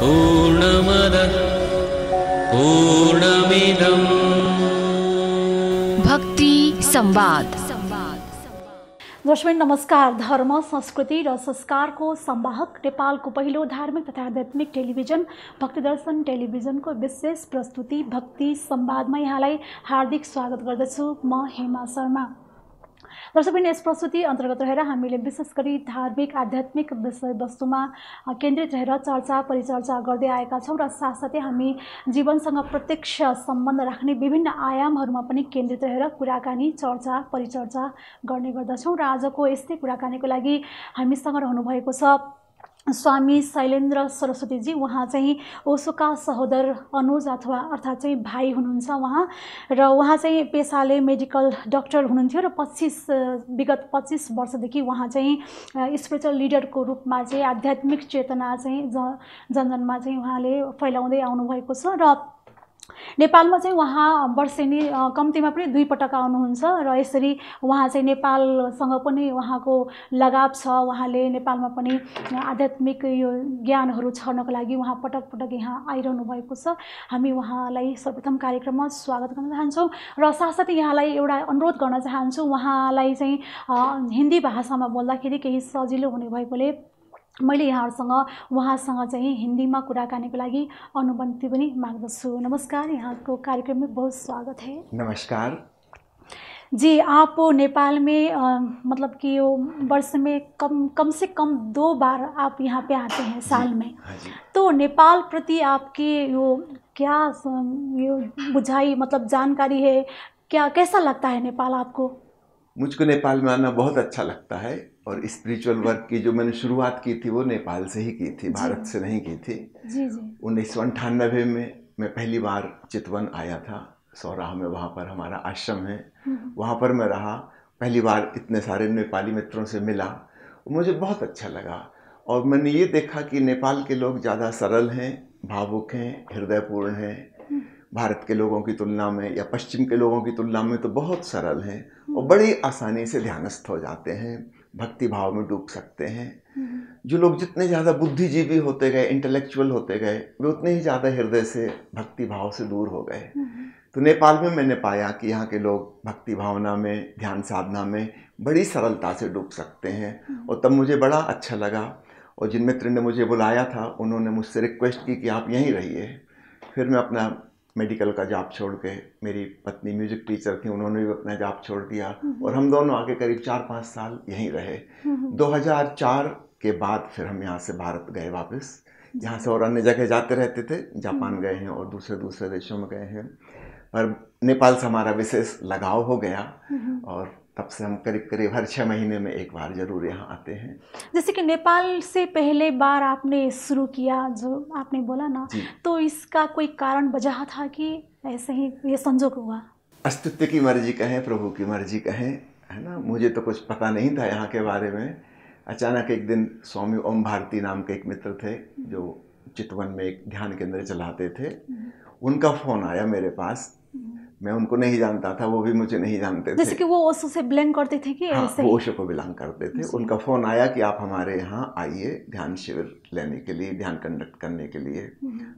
पूर्णमदः पूर्णमिदम्। भक्ति संवाद। दर्शक नमस्कार। धर्म संस्कृति र संस्कारको संवाहक नेपालको पहिलो धार्मिक तथा आध्यात्मिक टेलिभिजन भक्ति दर्शन टेलिभिजनको विशेष प्रस्तुति भक्ति संवादमा यहाँलाई हार्दिक स्वागत गर्दछु। म हेमा शर्मा। दर्शकबिन यस प्रस्तुति अन्तर्गत रहेर हामीले विशेष गरी धार्मिक आध्यात्मिक विषयवस्तुमा केन्द्रित रहेर चर्चा परिचर्चा गर्दै आएका छौँ र साथसाथै हामी जीवनसँग प्रत्यक्ष सम्बन्ध राख्ने विभिन्न आयामहरूमा पनि केन्द्रित रहेर कुराकानी चर्चा परिचर्चा गर्ने गर्दछौँ र आजको यस्तै कुराकानीको लागि हामीसँग रहनुभएको छ स्वामी शैलेन्द्र सरस्वतीजी उहाँ चाहिँ ओसोका सहोदर अनुज अथवा अर्थात् चाहिँ भाइ हुनुहुन्छ उहाँ र उहाँ चाहिँ पेसाले मेडिकल डक्टर हुनुहुन्थ्यो र पच्चिस विगत पच्चिस वर्षदेखि उहाँ चाहिँ स्पिरिचुअल लिडरको रूपमा चाहिँ आध्यात्मिक चेतना चाहिँ ज जनजनमा चाहिँ उहाँले फैलाउँदै आउनुभएको छ र नेपालमा चाहिँ उहाँ वर्षेनी कम्तीमा पनि दुई पटक आउनुहुन्छ र यसरी उहाँ चाहिँ नेपालसँग पनि उहाँको लगाव छ। उहाँले नेपालमा पनि आध्यात्मिक यो ज्ञानहरू छर्नको लागि उहाँ पटक पटक यहाँ आइरहनु भएको छ। हामी उहाँलाई सर्वप्रथम कार्यक्रममा स्वागत गर्न चाहन्छौँ र साथसाथै यहाँलाई एउटा अनुरोध गर्न चाहन्छु। उहाँलाई चाहिँ हिन्दी भाषामा बोल्दाखेरि केही सजिलो हुने भएकोले मैले यहाँहरूसँग उहाँसँग चाहिँ हिन्दीमा कुराकानीको लागि अनुमति पनि माग्दछु। नमस्कार यहाँको कार्यक्रम में बहुत स्वागत है। नमस्कार। जी आप नेपाल में आ, मतलब कि वो वर्ष में कम कम से कम दो बार आप यहाँ पे आते हैं साल में हाँ तो नेपाल प्रति आपकी यो क्या यो बुझाई मतलब जानकारी है? क्या कैसा लगता है नेपाल आपको? मुझको नेपाल में आना बहुत अच्छा लगता है। और स्पिरिचुअल वर्क की जो मैंने शुरुआत की थी वो नेपाल से ही की थी भारत से नहीं की थी। उन्नीस सौ अंठानबे में मैं पहली बार चितवन आया था सौराह में वहाँ पर हमारा आश्रम है। वहाँ पर मैं रहा पहली बार इतने सारे नेपाली मित्रों से मिला मुझे बहुत अच्छा लगा। और मैंने ये देखा कि नेपाल के लोग ज़्यादा सरल हैं भावुक हैं हृदयपूर्ण हैं। भारत के लोगों की तुलना में या पश्चिम के लोगों की तुलना में तो बहुत सरल हैं और बड़ी आसानी से ध्यानस्थ हो जाते हैं। भक्ति भाव में डूब सकते हैं। जो लोग जितने ज़्यादा बुद्धिजीवी होते गए इंटेलेक्चुअल होते गए वे उतने ही ज़्यादा हृदय से भक्ति भाव से दूर हो गए। तो नेपाल में मैंने पाया कि यहाँ के लोग भक्ति भावना में ध्यान साधना में बड़ी सरलता से डूब सकते हैं। और तब मुझे बड़ा अच्छा लगा। और जिन मित्र ने मुझे बुलाया था उन्होंने मुझसे रिक्वेस्ट की कि आप यहीं रहिए। फिर मैं अपना मेडिकल का जॉब छोड़ के मेरी पत्नी म्यूज़िक टीचर थी उन्होंने भी अपना जॉब छोड़ दिया और हम दोनों आगे करीब चार पाँच साल यहीं रहे। 2004 के बाद फिर हम यहाँ से भारत गए वापस यहाँ से और अन्य जगह जाते रहते थे जापान गए हैं और दूसरे दूसरे देशों में गए हैं। पर नेपाल से हमारा विशेष लगाव हो गया और तब से हम करीब करीब हर छः महीने में एक बार ज़रूर यहाँ आते हैं। जैसे कि नेपाल से पहले बार आपने शुरू किया जो आपने बोला ना तो इसका कोई कारण वजह था कि ऐसे ही ये संजोग हुआ? अस्तित्व की मर्ज़ी कहें प्रभु की मर्ज़ी कहें है ना? मुझे तो कुछ पता नहीं था यहाँ के बारे में। अचानक एक दिन स्वामी ओम भारती नाम के एक मित्र थे जो चितवन में एक ध्यान केंद्र चलाते थे। उनका फ़ोन आया मेरे पास। मैं उनको नहीं जानता था वो भी मुझे नहीं जानते थे। जैसे कि वो ओसो से बिलोंग करते थे कि हाँ ऐसे वो ओशो को बिलोंग करते थे। उनका फ़ोन आया कि आप हमारे यहाँ आइए ध्यान शिविर लेने के लिए ध्यान कंडक्ट करने के लिए।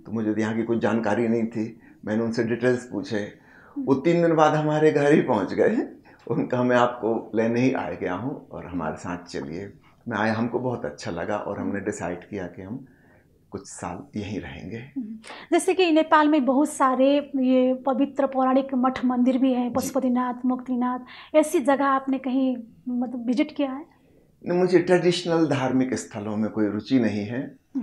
तो मुझे यहाँ की कुछ जानकारी नहीं थी। मैंने उनसे डिटेल्स पूछे। वो तीन दिन बाद हमारे घर ही पहुँच गए। उनका मैं आपको लेने ही आ गया हूँ और हमारे साथ चलिए। मैं आया हमको बहुत अच्छा लगा और हमने डिसाइड किया कि हम कुछ साल यहीं रहेंगे। जैसे कि नेपाल में बहुत सारे ये पवित्र पौराणिक मठ मंदिर भी हैं पशुपतिनाथ मुक्तिनाथ ऐसी जगह आपने कहीं मतलब विज़िट किया है? मुझे ट्रेडिशनल धार्मिक स्थलों में कोई रुचि नहीं है।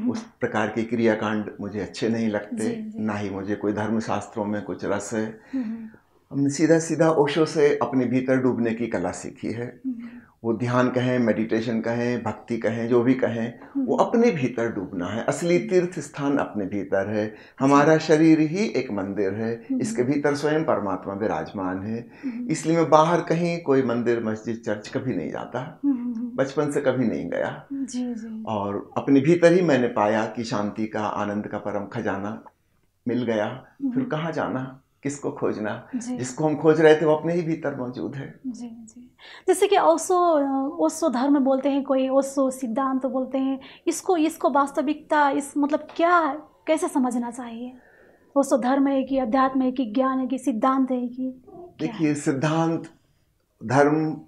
उस प्रकार के क्रियाकांड मुझे अच्छे नहीं लगते जी, जी। ना ही मुझे कोई धर्मशास्त्रों में कुछ रस है। हमने सीधा सीधा ओशो से अपने भीतर डूबने की कला सीखी है। वो ध्यान कहें मेडिटेशन कहें भक्ति कहें जो भी कहें वो अपने भीतर डूबना है। असली तीर्थ स्थान अपने भीतर है। हमारा शरीर ही एक मंदिर है। इसके भीतर स्वयं परमात्मा विराजमान है। इसलिए मैं बाहर कहीं कोई मंदिर मस्जिद चर्च कभी नहीं जाता। बचपन से कभी नहीं गया। जी जी। और अपने भीतर ही मैंने पाया कि शांति का आनंद का परम खजाना मिल गया। फिर कहाँ जाना? किसको खोजना? जिसको हम खोज रहे थे वो अपने ही भीतर मौजूद है। जी जी। जैसे कि ओसो ओसो धर्म बोलते हैं कोई ओसो सिद्धांत तो बोलते हैं इसको इसको वास्तविकता इस मतलब क्या कैसे समझना चाहिए? ओसो धर्म है कि अध्यात्म है कि ज्ञान है कि सिद्धांत है कि देखिए सिद्धांत धर्म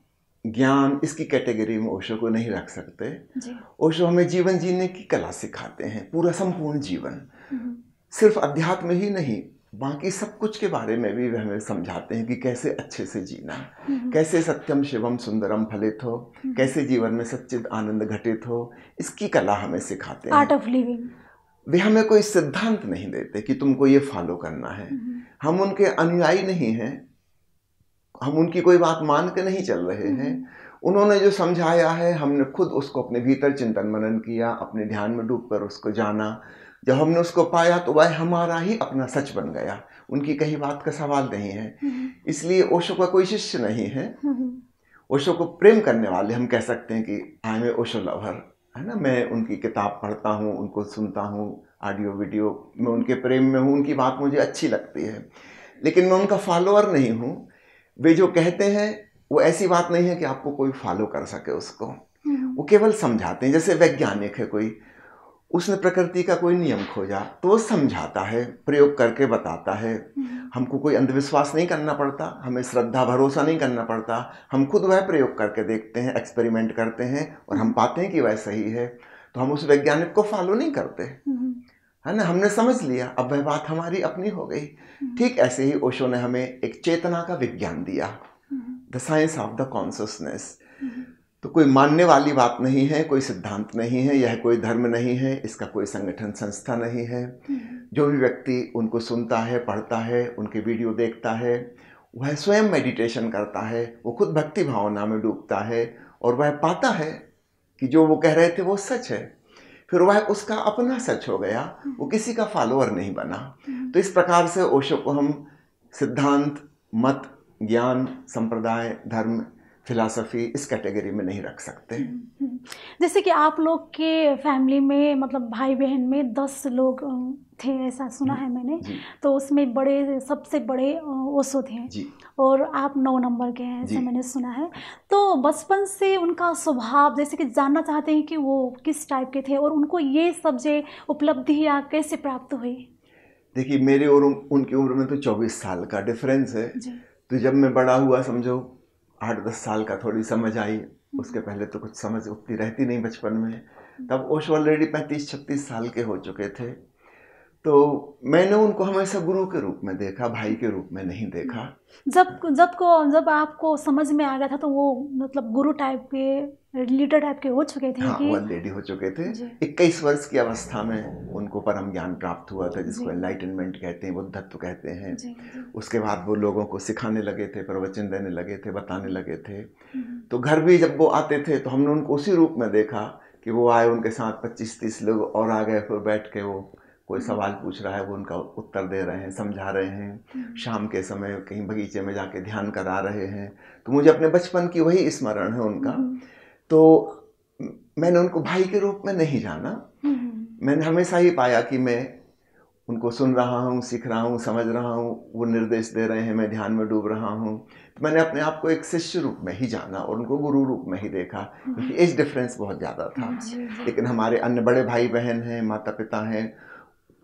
ज्ञान इसकी कैटेगरी में ओशो को नहीं रख सकते। जी। ओशो हमें जीवन जीने की कला सिखाते हैं पूरा संपूर्ण जीवन। हम्म, सिर्फ़ अध्यात्म ही नहीं बाकी सब कुछ के बारे में भी वे हमें समझाते हैं कि कैसे अच्छे से जीना। हम्म, कैसे सत्यम शिवम सुंदरम फलित हो? कैसे जीवन में सच्चिद आनंद घटित हो? इसकी कला हमें सिखाते हैं। आर्ट ऑफ़ लिविंग वे हमें कोई सिद्धांत नहीं देते कि तुमको ये फॉलो करना है। हम उनके अनुयायी नहीं हैं। हम उनकी कोई बात मान के नहीं चल रहे हैं। उन्होंने जो समझाया है हमने खुद उसको अपने भीतर चिंतन मनन किया अपने ध्यान में डूबकर उसको जाना। जब हमने उसको पाया तो वह हमारा ही अपना सच बन गया। उनकी कहीं बात का सवाल नहीं है। इसलिए ओशो का कोई शिष्य नहीं है। ओशो को प्रेम करने वाले हम कह सकते हैं कि I am a Osho lover है ना? मैं उनकी किताब पढ़ता हूँ उनको सुनता हूँ ऑडियो वीडियो मैं उनके प्रेम में हूँ उनकी बात मुझे अच्छी लगती है। लेकिन मैं उनका फॉलोअर नहीं हूँ। वे जो कहते हैं वो ऐसी बात नहीं है कि आपको कोई फॉलो कर सके उसको। वो केवल समझाते हैं जैसे वैज्ञानिक है कोई। उसने प्रकृति का कोई नियम खोजा तो वो समझाता है प्रयोग करके बताता है। हमको कोई अंधविश्वास नहीं करना पड़ता हमें श्रद्धा भरोसा नहीं करना पड़ता। हम खुद वह प्रयोग करके देखते हैं एक्सपेरिमेंट करते हैं और हम पाते हैं कि वह सही है। तो हम उस वैज्ञानिक को फॉलो नहीं करते। है ना? हमने समझ लिया अब वह बात हमारी अपनी हो गई। ठीक ऐसे ही ओशो ने हमें एक चेतना का विज्ञान दिया। The science of the consciousness तो कोई मानने वाली बात नहीं है कोई सिद्धांत नहीं है यह कोई धर्म नहीं है इसका कोई संगठन संस्था नहीं है। जो भी व्यक्ति उनको सुनता है पढ़ता है उनके वीडियो देखता है वह स्वयं मेडिटेशन करता है वो खुद भक्ति भावना में डूबता है और वह पाता है कि जो वो कह रहे थे वो सच है। फिर वह उसका अपना सच हो गया वो किसी का फॉलोअर नहीं बना। तो इस प्रकार से ओशो को हम सिद्धांत मत ज्ञान संप्रदाय धर्म फिलासफी इस कैटेगरी में नहीं रख सकते। जैसे कि आप लोग के फैमिली में मतलब भाई बहन में दस लोग थे ऐसा सुना है मैंने। तो उसमें बड़े सबसे बड़े ओशो थे। और आप नौ नंबर के हैं ऐसा मैंने सुना है। तो बचपन से उनका स्वभाव जैसे कि जानना चाहते हैं कि वो किस टाइप के थे और उनको ये सब जो उपलब्धि उपलब्धियाँ कैसे प्राप्त हुई? देखिए मेरे और उनकी उम्र में तो चौबीस साल का डिफरेंस है। तो जब मैं बड़ा हुआ समझो आठ दस साल का थोड़ी समझ आई। उसके पहले तो कुछ समझ उतनी रहती नहीं बचपन में। तब ओशो ऑलरेडी पैंतीस छत्तीस साल के हो चुके थे। तो मैंने उनको हमेशा गुरु के रूप में देखा भाई के रूप में नहीं देखा। जब जब को जब आपको समझ में आ गया था तो वो मतलब गुरु टाइप के लीडर टाइप के हो चुके थे हाँ कि ऑलरेडी हो चुके थे। इक्कीस वर्ष की अवस्था में उनको परम ज्ञान प्राप्त हुआ था जिसको। एनलाइटनमेंट कहते हैं बुद्धत्व कहते हैं। जी जी। उसके बाद वो लोगों को सिखाने लगे थे प्रवचन देने लगे थे बताने लगे थे। हम्म, तो घर भी जब वो आते थे तो हमने उनको उसी रूप में देखा कि वो आए उनके साथ पच्चीस तीस लोग और आ गए फिर बैठ के वो कोई सवाल पूछ रहा है वो उनका उत्तर दे रहे हैं समझा रहे हैं। शाम के समय कहीं बगीचे में जाके ध्यान करा रहे हैं। तो मुझे अपने बचपन की वही स्मरण है उनका। हम्म, तो मैंने उनको भाई के रूप में नहीं जाना। हम्म, मैंने हमेशा ही पाया कि मैं उनको सुन रहा हूँ सीख रहा हूँ समझ रहा हूँ वो निर्देश दे रहे हैं मैं ध्यान में डूब रहा हूँ। तो मैंने अपने आप को एक शिष्य रूप में ही जाना और उनको गुरु रूप में ही देखा क्योंकि एज डिफरेंस बहुत ज़्यादा था। लेकिन हमारे अन्य बड़े भाई बहन हैं माता पिता हैं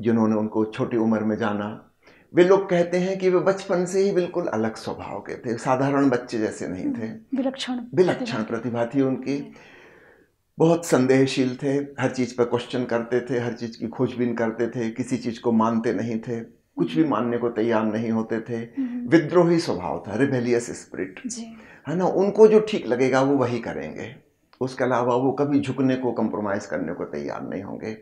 जिन्होंने उनको छोटी उम्र में जाना। वे लोग कहते हैं कि वे बचपन से ही बिल्कुल अलग स्वभाव के थे साधारण बच्चे जैसे नहीं थे। विलक्षण विलक्षण प्रतिभा थी उनकी। बहुत संदेहशील थे हर चीज़ पर क्वेश्चन करते थे हर चीज़ की खोजबीन करते थे किसी चीज़ को मानते नहीं थे कुछ भी मानने को तैयार नहीं होते थे। हम्म, विद्रोही स्वभाव था रिबेलियस स्पिरिट है ना? उनको जो ठीक लगेगा वो वही करेंगे। उसके अलावा वो कभी झुकने को कंप्रोमाइज़ करने को तैयार नहीं होंगे।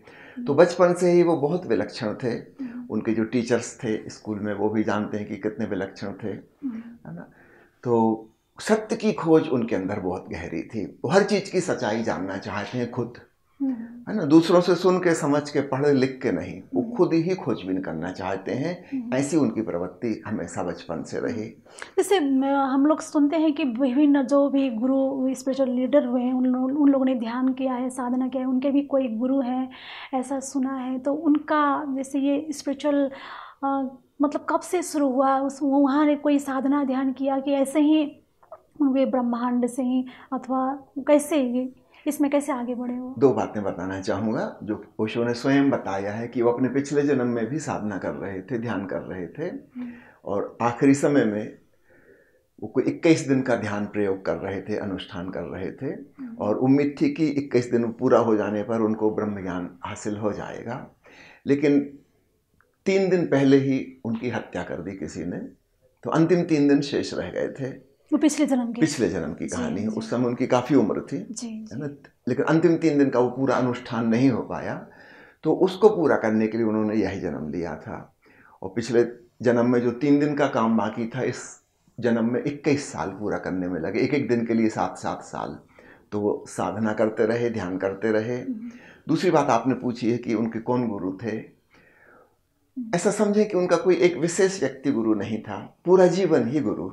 तो बचपन से ही वो बहुत विलक्षण थे। उनके जो टीचर्स थे स्कूल में वो भी जानते हैं कि कितने विलक्षण थे है ना? तो सत्य की खोज उनके अंदर बहुत गहरी थी। वो हर चीज़ की सच्चाई जानना चाहते हैं खुद। हम्म, है ना? दूसरों से सुन के समझ के पढ़ लिख के नहीं। वो खुद ही खोजबीन करना चाहते हैं। ऐसी उनकी प्रवृत्ति हमेशा बचपन से रही। जैसे हम लोग सुनते हैं कि विभिन्न जो भी गुरु स्पिरिचुअल लीडर हुए हैं उन लोग उन लोगों ने ध्यान किया है साधना किया है उनके भी कोई गुरु हैं ऐसा सुना है तो उनका जैसे ये स्पिरिचुअल मतलब कब से शुरू हुआ? उस वहाँ ने कोई साधना ध्यान किया कि ऐसे ही वे ब्रह्मांड से ही अथवा कैसे इसमें कैसे आगे बढ़े हो दो बातें बताना चाहूँगा जो ओशो ने स्वयं बताया है कि वो अपने पिछले जन्म में भी साधना कर रहे थे ध्यान कर रहे थे। और आखिरी समय में वो कोई इक्कीस दिन का ध्यान प्रयोग कर रहे थे अनुष्ठान कर रहे थे। और उम्मीद थी कि इक्कीस दिन पूरा हो जाने पर उनको ब्रह्म ज्ञान हासिल हो जाएगा। लेकिन तीन दिन पहले ही उनकी हत्या कर दी किसी ने तो अंतिम तीन दिन शेष रह गए थे। वो पिछले जन्म की पिछले जन्म की कहानी है। उस समय उनकी काफ़ी उम्र थी है ना? लेकिन अंतिम तीन दिन का वो पूरा अनुष्ठान नहीं हो पाया। तो उसको पूरा करने के लिए उन्होंने यही जन्म लिया था। और पिछले जन्म में जो तीन दिन का काम बाकी था इस जन्म में इक्कीस साल पूरा करने में लगे। एक एक दिन के लिए सात सात साल। तो वो साधना करते रहे ध्यान करते रहे। दूसरी बात आपने पूछी है कि उनके कौन गुरु थे? ऐसा समझें कि उनका कोई एक विशेष व्यक्ति गुरु नहीं था। पूरा जीवन ही गुरु।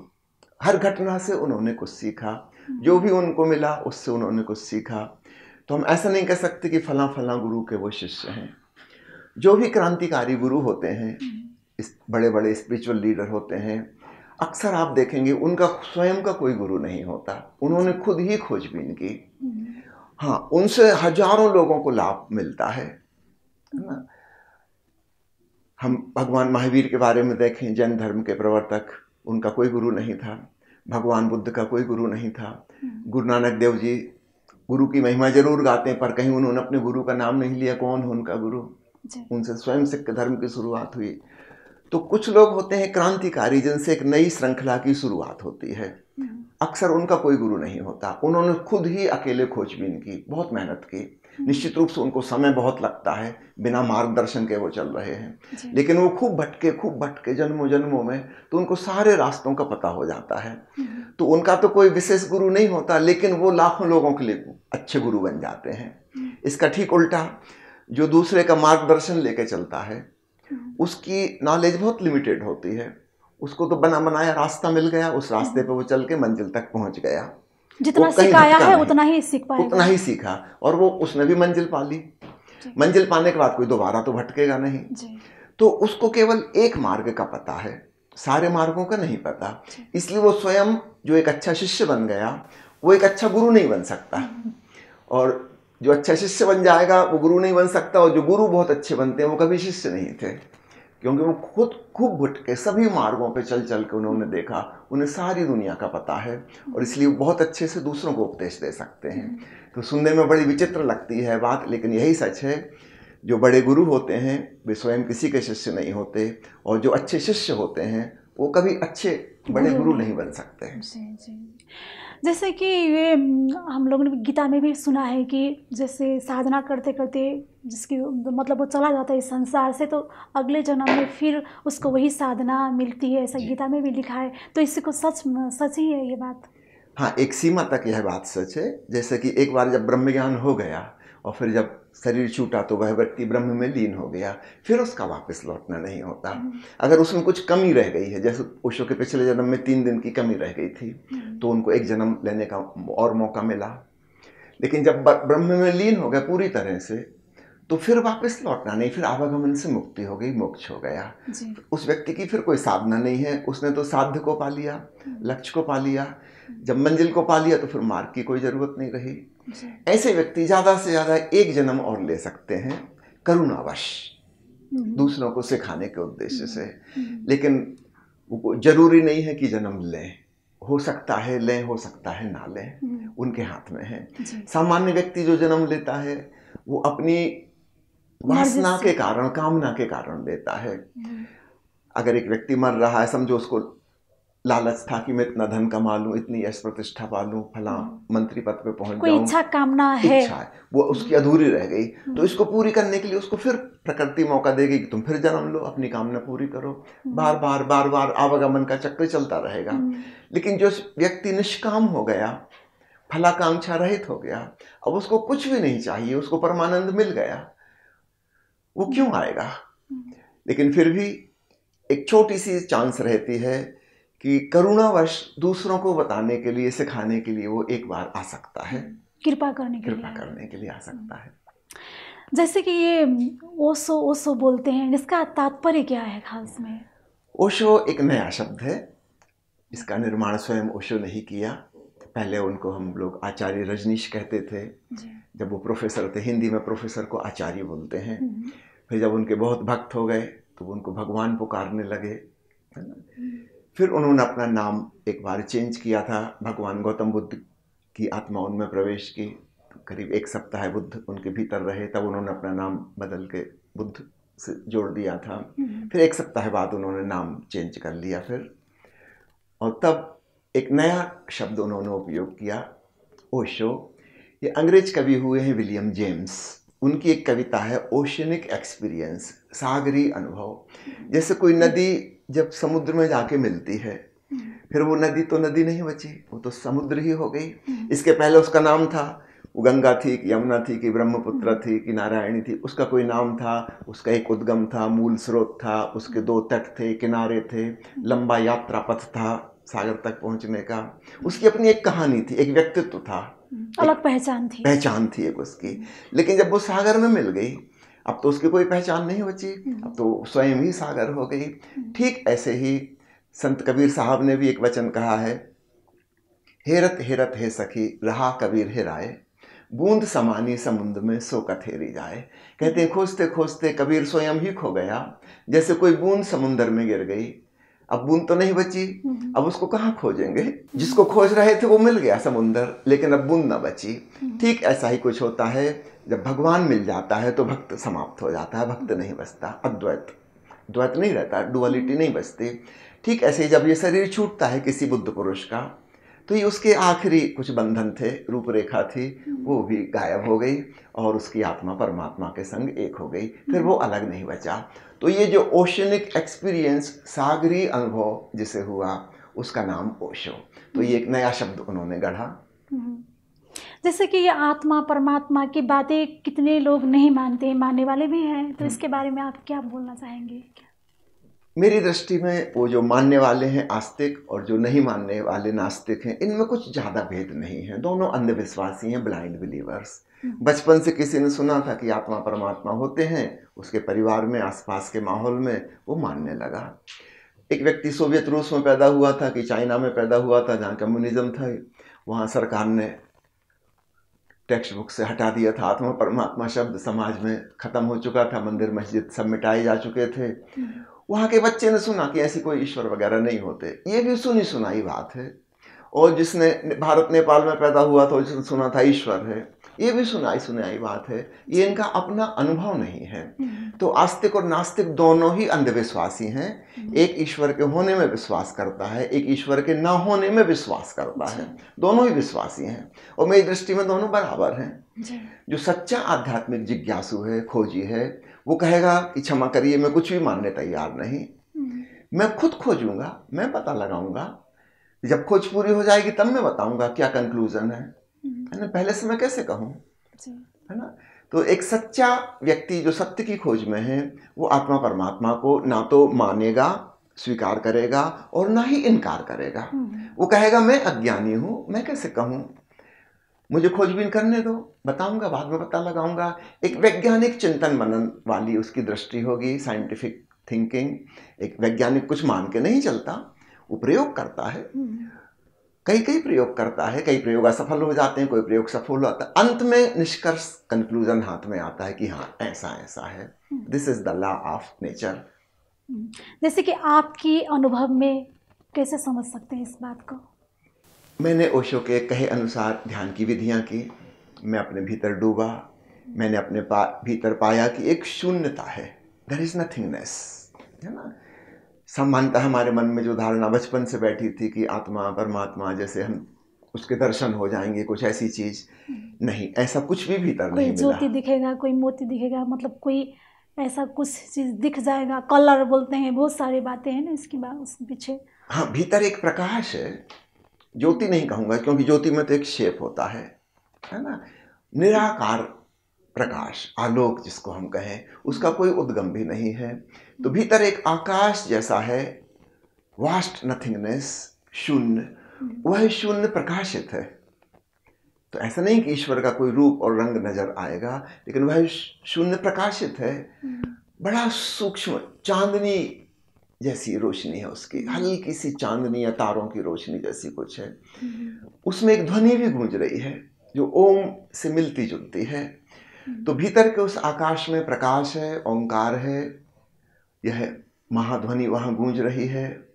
हर घटना से उन्होंने कुछ सीखा। जो भी उनको मिला, उससे उन्होंने कुछ सीखा। तो हम ऐसा नहीं कह सकते कि फला फला गुरु के वो शिष्य हैं। जो भी क्रांतिकारी गुरु होते हैं, इस बड़े बड़े स्पिरिचुअल लीडर होते हैं, अक्सर आप देखेंगे उनका स्वयं का कोई गुरु नहीं होता। उन्होंने खुद ही खोजबीन की। हाँ उनसे हज़ारों लोगों को लाभ मिलता है ना? हम भगवान महावीर के बारे में देखें, जैन धर्म के प्रवर्तक। उनका कोई गुरु नहीं था। भगवान बुद्ध का कोई गुरु नहीं था। गुरु नानक देव जी गुरु की महिमा ज़रूर गाते हैं पर कहीं उन्होंने अपने गुरु का नाम नहीं लिया। कौन है उनका गुरु? उनसे स्वयं सिख धर्म की शुरुआत हुई। तो कुछ लोग होते हैं क्रांतिकारी जिनसे एक नई श्रृंखला की शुरुआत होती है। अक्सर उनका कोई गुरु नहीं होता। उन्होंने खुद ही अकेले खोजबीन की बहुत मेहनत की। निश्चित रूप से उनको समय बहुत लगता है बिना मार्गदर्शन के वो चल रहे हैं। लेकिन वो खूब भटके खूब भटके जन्मों जन्मों में तो उनको सारे रास्तों का पता हो जाता है। तो उनका तो कोई विशेष गुरु नहीं होता लेकिन वो लाखों लोगों के लिए अच्छे गुरु बन जाते हैं। इसका ठीक उल्टा जो दूसरे का मार्गदर्शन लेके चलता है उसकी नॉलेज बहुत लिमिटेड होती है। उसको तो बना बनाया रास्ता मिल गया उस रास्ते पे वो चल के मंजिल तक पहुँच गया। जितना सिखाया है उतना ही सीख पाएगा उतना ही सीखा और वो उसने भी मंजिल पा ली। मंजिल पाने के बाद कोई दोबारा तो भटकेगा नहीं। तो उसको केवल एक मार्ग का पता है सारे मार्गों का नहीं पता। इसलिए वो स्वयं जो एक अच्छा शिष्य बन गया वो एक अच्छा गुरु नहीं बन सकता। और जो अच्छा शिष्य बन जाएगा वो गुरु नहीं बन सकता और जो गुरु बहुत अच्छे बनते हैं वो कभी शिष्य नहीं थे। क्योंकि वो खुद खूब भुटके सभी मार्गों पे चल चल के उन्होंने देखा उन्हें सारी दुनिया का पता है और इसलिए वो बहुत अच्छे से दूसरों को उपदेश दे सकते हैं। तो सुनने में बड़ी विचित्र लगती है बात लेकिन यही सच है जो बड़े गुरु होते हैं वे स्वयं किसी के शिष्य नहीं होते और जो अच्छे शिष्य होते हैं वो कभी अच्छे बड़े गुरु नहीं बन सकते। हैं जैसे कि ये हम लोगों ने गीता में भी सुना है कि जैसे साधना करते करते जिसकी मतलब वो चला जाता है इस संसार से तो अगले जन्म में फिर उसको वही साधना मिलती है ऐसा गीता में भी लिखा है। तो इसको सच सच ही है ये बात? हाँ एक सीमा तक यह बात सच है। जैसे कि एक बार जब ब्रह्म ज्ञान हो गया और फिर जब शरीर छूटा तो वह व्यक्ति ब्रह्म में लीन हो गया फिर उसका वापस लौटना नहीं होता। अगर उसमें कुछ कमी रह गई है जैसे ओशो के पिछले जन्म में तीन दिन की कमी रह गई थी तो उनको एक जन्म लेने का और मौका मिला। लेकिन जब ब्रह्म में लीन हो गया पूरी तरह से तो फिर वापस लौटना नहीं फिर आवागमन से मुक्ति हो गई मोक्ष हो गया। उस व्यक्ति की फिर कोई साधना नहीं है उसने तो साध्य को पा लिया लक्ष्य को पा लिया जब मंजिल को पा लिया तो फिर मार्ग की कोई ज़रूरत नहीं रही। ऐसे व्यक्ति ज़्यादा से ज़्यादा एक जन्म और ले सकते हैं करुणावश। हम्म, दूसरों को सिखाने के उद्देश्य से। लेकिन वो ज़रूरी नहीं है कि जन्म लें। हो सकता है लें हो सकता है ना लें। हम्म, उनके हाथ में है। सामान्य व्यक्ति जो जन्म लेता है वो अपनी वासना के कारण कामना के कारण लेता है। हम्म, अगर एक व्यक्ति मर रहा है समझो उसको लालच था कि मैं इतना धन कमा लूँ इतनी यश प्रतिष्ठा पा लूँ फला मंत्री पद पे पहुँच कोई इच्छा कामना है? इच्छा है। वो उसकी अधूरी रह गई। तो इसको पूरी करने के लिए उसको फिर प्रकृति मौका देगी कि तुम फिर जन्म लो अपनी कामना पूरी करो। बार बार बार बार आवागमन का चक्र चलता रहेगा। हम्म, लेकिन जो व्यक्ति निष्काम हो गया फलाकांक्षा रहित हो गया अब उसको कुछ भी नहीं चाहिए उसको परमानंद मिल गया वो क्यों आएगा? लेकिन फिर भी एक छोटी सी चांस रहती है कि करुणावश दूसरों को बताने के लिए सिखाने के लिए वो एक बार आ सकता है। कृपा करने के कृपा करने के लिए आ सकता है। जैसे कि ये ओसो ओसो बोलते हैं इसका तात्पर्य क्या है खास में? ओशो एक नया शब्द है। इसका निर्माण स्वयं ओशो ने ही किया। पहले उनको हम लोग आचार्य रजनीश कहते थे। जब वो प्रोफेसर थे हिंदी में प्रोफेसर को आचार्य बोलते हैं। हम्म, फिर जब उनके बहुत भक्त हो गए तो उनको भगवान पुकारने लगे है ना? फिर उन्होंने अपना नाम एक बार चेंज किया था। भगवान गौतम बुद्ध की आत्मा उनमें प्रवेश की। करीब एक सप्ताह बुद्ध उनके भीतर रहे तब उन्होंने अपना नाम बदल के बुद्ध से जोड़ दिया था। हम्म, फिर एक सप्ताह बाद उन्होंने नाम चेंज कर लिया फिर। और तब एक नया शब्द उन्होंने उपयोग किया ओशो। ये अंग्रेज़ कवि हुए हैं विलियम जेम्स। उनकी एक कविता है ओशनिक एक्सपीरियंस सागरी अनुभव। जैसे कोई नदी जब समुद्र में जाके मिलती है फिर वो नदी तो नदी नहीं बची वो तो समुद्र ही हो गई। इसके पहले उसका नाम था वो गंगा थी कि यमुना थी कि ब्रह्मपुत्र थी कि नारायणी थी उसका कोई नाम था उसका एक उद्गम था मूल स्रोत था उसके दो तट थे किनारे थे लंबा यात्रा पथ था सागर तक पहुँचने का। उसकी अपनी एक कहानी थी एक व्यक्तित्व था। अलग पहचान थी। पहचान थी एक उसकी। लेकिन जब वो सागर में मिल गई अब तो उसकी कोई पहचान नहीं बची अब तो स्वयं ही सागर हो गई। ठीक ऐसे ही संत कबीर साहब ने भी एक वचन कहा है हेरत हेरत हे सखी रहा कबीर हेराए बूंद समानी समुद्र में सो कथेरी जाए। कहते हैं खोजते खोजते कबीर स्वयं ही खो गया। जैसे कोई बूंद समुद्र में गिर गई अब बूंद तो नहीं बची। अब उसको कहाँ खोजेंगे? जिसको खोज रहे थे वो मिल गया समुंदर लेकिन अब बूंद ना बची। ठीक ऐसा ही कुछ होता है। जब भगवान मिल जाता है तो भक्त समाप्त हो जाता है भक्त नहीं बचता। अद्वैत। द्वैत नहीं रहता डुअलिटी नहीं बचती। ठीक ऐसे ही जब ये शरीर छूटता है किसी बुद्ध पुरुष का तो ये उसके आखिरी कुछ बंधन थे रूपरेखा थी वो भी गायब हो गई और उसकी आत्मा परमात्मा के संग एक हो गई फिर वो अलग नहीं बचा। तो ये जो ओशनिक एक्सपीरियंस सागरी अनुभव जिसे हुआ उसका नाम ओशो। तो ये एक नया शब्द उन्होंने गढ़ा। हम्म। जैसे कि ये आत्मा परमात्मा की बातें कितने लोग नहीं मानते मानने वाले भी हैं तो इसके बारे में आप क्या बोलना चाहेंगे? मेरी दृष्टि में वो जो मानने वाले हैं आस्तिक और जो नहीं मानने वाले नास्तिक हैं इनमें कुछ ज़्यादा भेद नहीं है। दोनों अंधविश्वासी हैं ब्लाइंड बिलीवर्स बचपन से किसी ने सुना था कि आत्मा परमात्मा होते हैं उसके परिवार में आसपास के माहौल में वो मानने लगा। एक व्यक्ति सोवियत रूस में पैदा हुआ था कि चाइना में पैदा हुआ था जहाँ कम्युनिज्म था वहाँ सरकार ने टेक्स्ट बुक से हटा दिया था। आत्मा परमात्मा शब्द समाज में ख़त्म हो चुका था मंदिर मस्जिद सब मिटाए जा चुके थे। वहाँ के बच्चे ने सुना कि ऐसी कोई ईश्वर वगैरह नहीं होते। ये भी सुनी सुनाई बात है। और जिसने भारत नेपाल में पैदा हुआ था जिसने सुना था ईश्वर है। ये भी सुनाई सुनाई बात है। ये इनका अपना अनुभव नहीं है। तो आस्तिक और नास्तिक दोनों ही अंधविश्वासी हैं। एक ईश्वर के होने में विश्वास करता है एक ईश्वर के ना होने में विश्वास करता है। दोनों ही विश्वासी हैं। और मेरी दृष्टि में दोनों बराबर हैं। जो सच्चा आध्यात्मिक जिज्ञासु है खोजी है वो कहेगा कि क्षमा करिए मैं कुछ भी मानने तैयार नहीं। मैं खुद खोजूँगा मैं पता लगाऊँगा। जब खोज पूरी हो जाएगी तब मैं बताऊँगा क्या कंक्लूजन है। है ना? पहले से मैं कैसे कहूँ? है ना? तो एक सच्चा व्यक्ति जो सत्य की खोज में है वो आत्मा परमात्मा को ना तो मानेगा स्वीकार करेगा और ना ही इनकार करेगा। वो कहेगा मैं अज्ञानी हूँ मैं कैसे कहूँ? मुझे खोजबीन करने दो बताऊँगा बाद में पता लगाऊँगा। एक वैज्ञानिक चिंतन मनन वाली उसकी दृष्टि होगी साइंटिफिक थिंकिंग एक वैज्ञानिक कुछ मान के नहीं चलता वो प्रयोग करता है। कई कई प्रयोग करता है कई प्रयोग असफल हो जाते हैं कोई प्रयोग सफल होता है। अंत में निष्कर्ष कंक्लूजन हाथ में आता है कि हाँ ऐसा ऐसा है। This is the law of nature जैसे कि आपकी अनुभव में कैसे समझ सकते हैं इस बात को? मैंने ओशो के कहे अनुसार ध्यान की विधियाँ की। मैं अपने भीतर डूबा। मैंने अपने पा, भीतर पाया कि एक शून्यता है। देर इज़ नथिंगनेस है ना? सामान्यतः हमारे मन में जो धारणा बचपन से बैठी थी कि आत्मा परमात्मा जैसे हम उसके दर्शन हो जाएँगे कुछ ऐसी चीज़ नहीं ऐसा कुछ भी भीतर कोई नहीं ज्योति दिखेगा कोई मोती दिखेगा मतलब कोई ऐसा कुछ चीज़ दिख जाएगा। कलर बोलते हैं बहुत सारी बातें हैं ना इसकी बात उसके पीछे। हाँ भीतर एक प्रकाश है। ज्योति नहीं कहूँगा क्योंकि ज्योति में तो एक शेप होता है है ना? निराकार प्रकाश आलोक जिसको हम कहें उसका कोई उद्गम भी नहीं है। तो भीतर एक आकाश जैसा है वास्ट नथिंगनेस शून्य वह शून्य प्रकाशित है। तो ऐसा नहीं कि ईश्वर का कोई रूप और रंग नज़र आएगा लेकिन वह शून्य प्रकाशित है। बड़ा सूक्ष्म चांदनी जैसी रोशनी है उसकी। हल्की सी चांदनी या तारों की रोशनी जैसी कुछ है। उसमें एक ध्वनि भी गूंज रही है जो ओम से मिलती जुलती है। तो भीतर के उस आकाश में प्रकाश है ओंकार है यह महाध्वनि वहाँ गूंज रही है।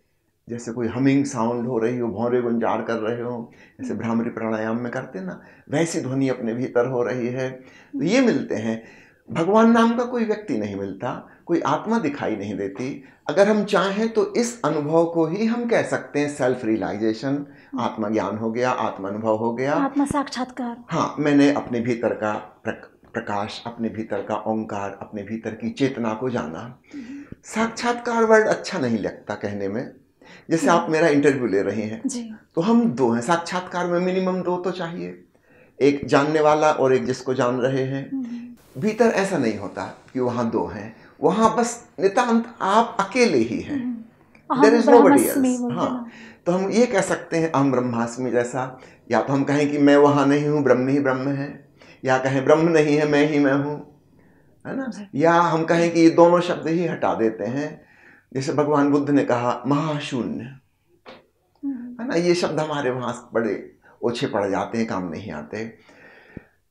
जैसे कोई हमिंग साउंड हो रही हो भौरे गुंजार कर रहे हो जैसे भ्रामरी प्राणायाम में करते ना वैसी ध्वनि अपने भीतर हो रही है। तो ये मिलते हैं। भगवान नाम का कोई व्यक्ति नहीं मिलता। कोई आत्मा दिखाई नहीं देती। अगर हम चाहें तो इस अनुभव को ही हम कह सकते हैं सेल्फ रियलाइजेशन आत्मा ज्ञान हो गया आत्मा अनुभव हो गया। आत्मा साक्षात्कार। हाँ मैंने अपने भीतर का प्रकाश अपने भीतर का ओंकार अपने भीतर की चेतना को जाना। साक्षात्कार वर्ड अच्छा नहीं लगता कहने में। जैसे आप मेरा इंटरव्यू ले रहे हैं तो हम दो हैं साक्षात्कार में मिनिमम दो तो चाहिए। एक जानने वाला और एक जिसको जान रहे हैं। हम्म। भीतर ऐसा नहीं होता कि वहाँ दो हैं। वहाँ बस नितांत आप अकेले ही हैं। देर इज़ नो बडी हाँ तो हम ये कह सकते हैं अहम ब्रह्मास्मि जैसा। या तो हम कहें कि मैं वहाँ नहीं हूँ ब्रह्म ही ब्रह्म है। या कहें ब्रह्म नहीं है मैं ही मैं हूँ। है ना? या हम कहें कि ये दोनों शब्द ही हटा देते हैं। जैसे भगवान बुद्ध ने कहा महाशून्य। हम्म। है ना? ये शब्द हमारे वहाँ बड़े ओछे पड़ जाते हैं काम नहीं आते।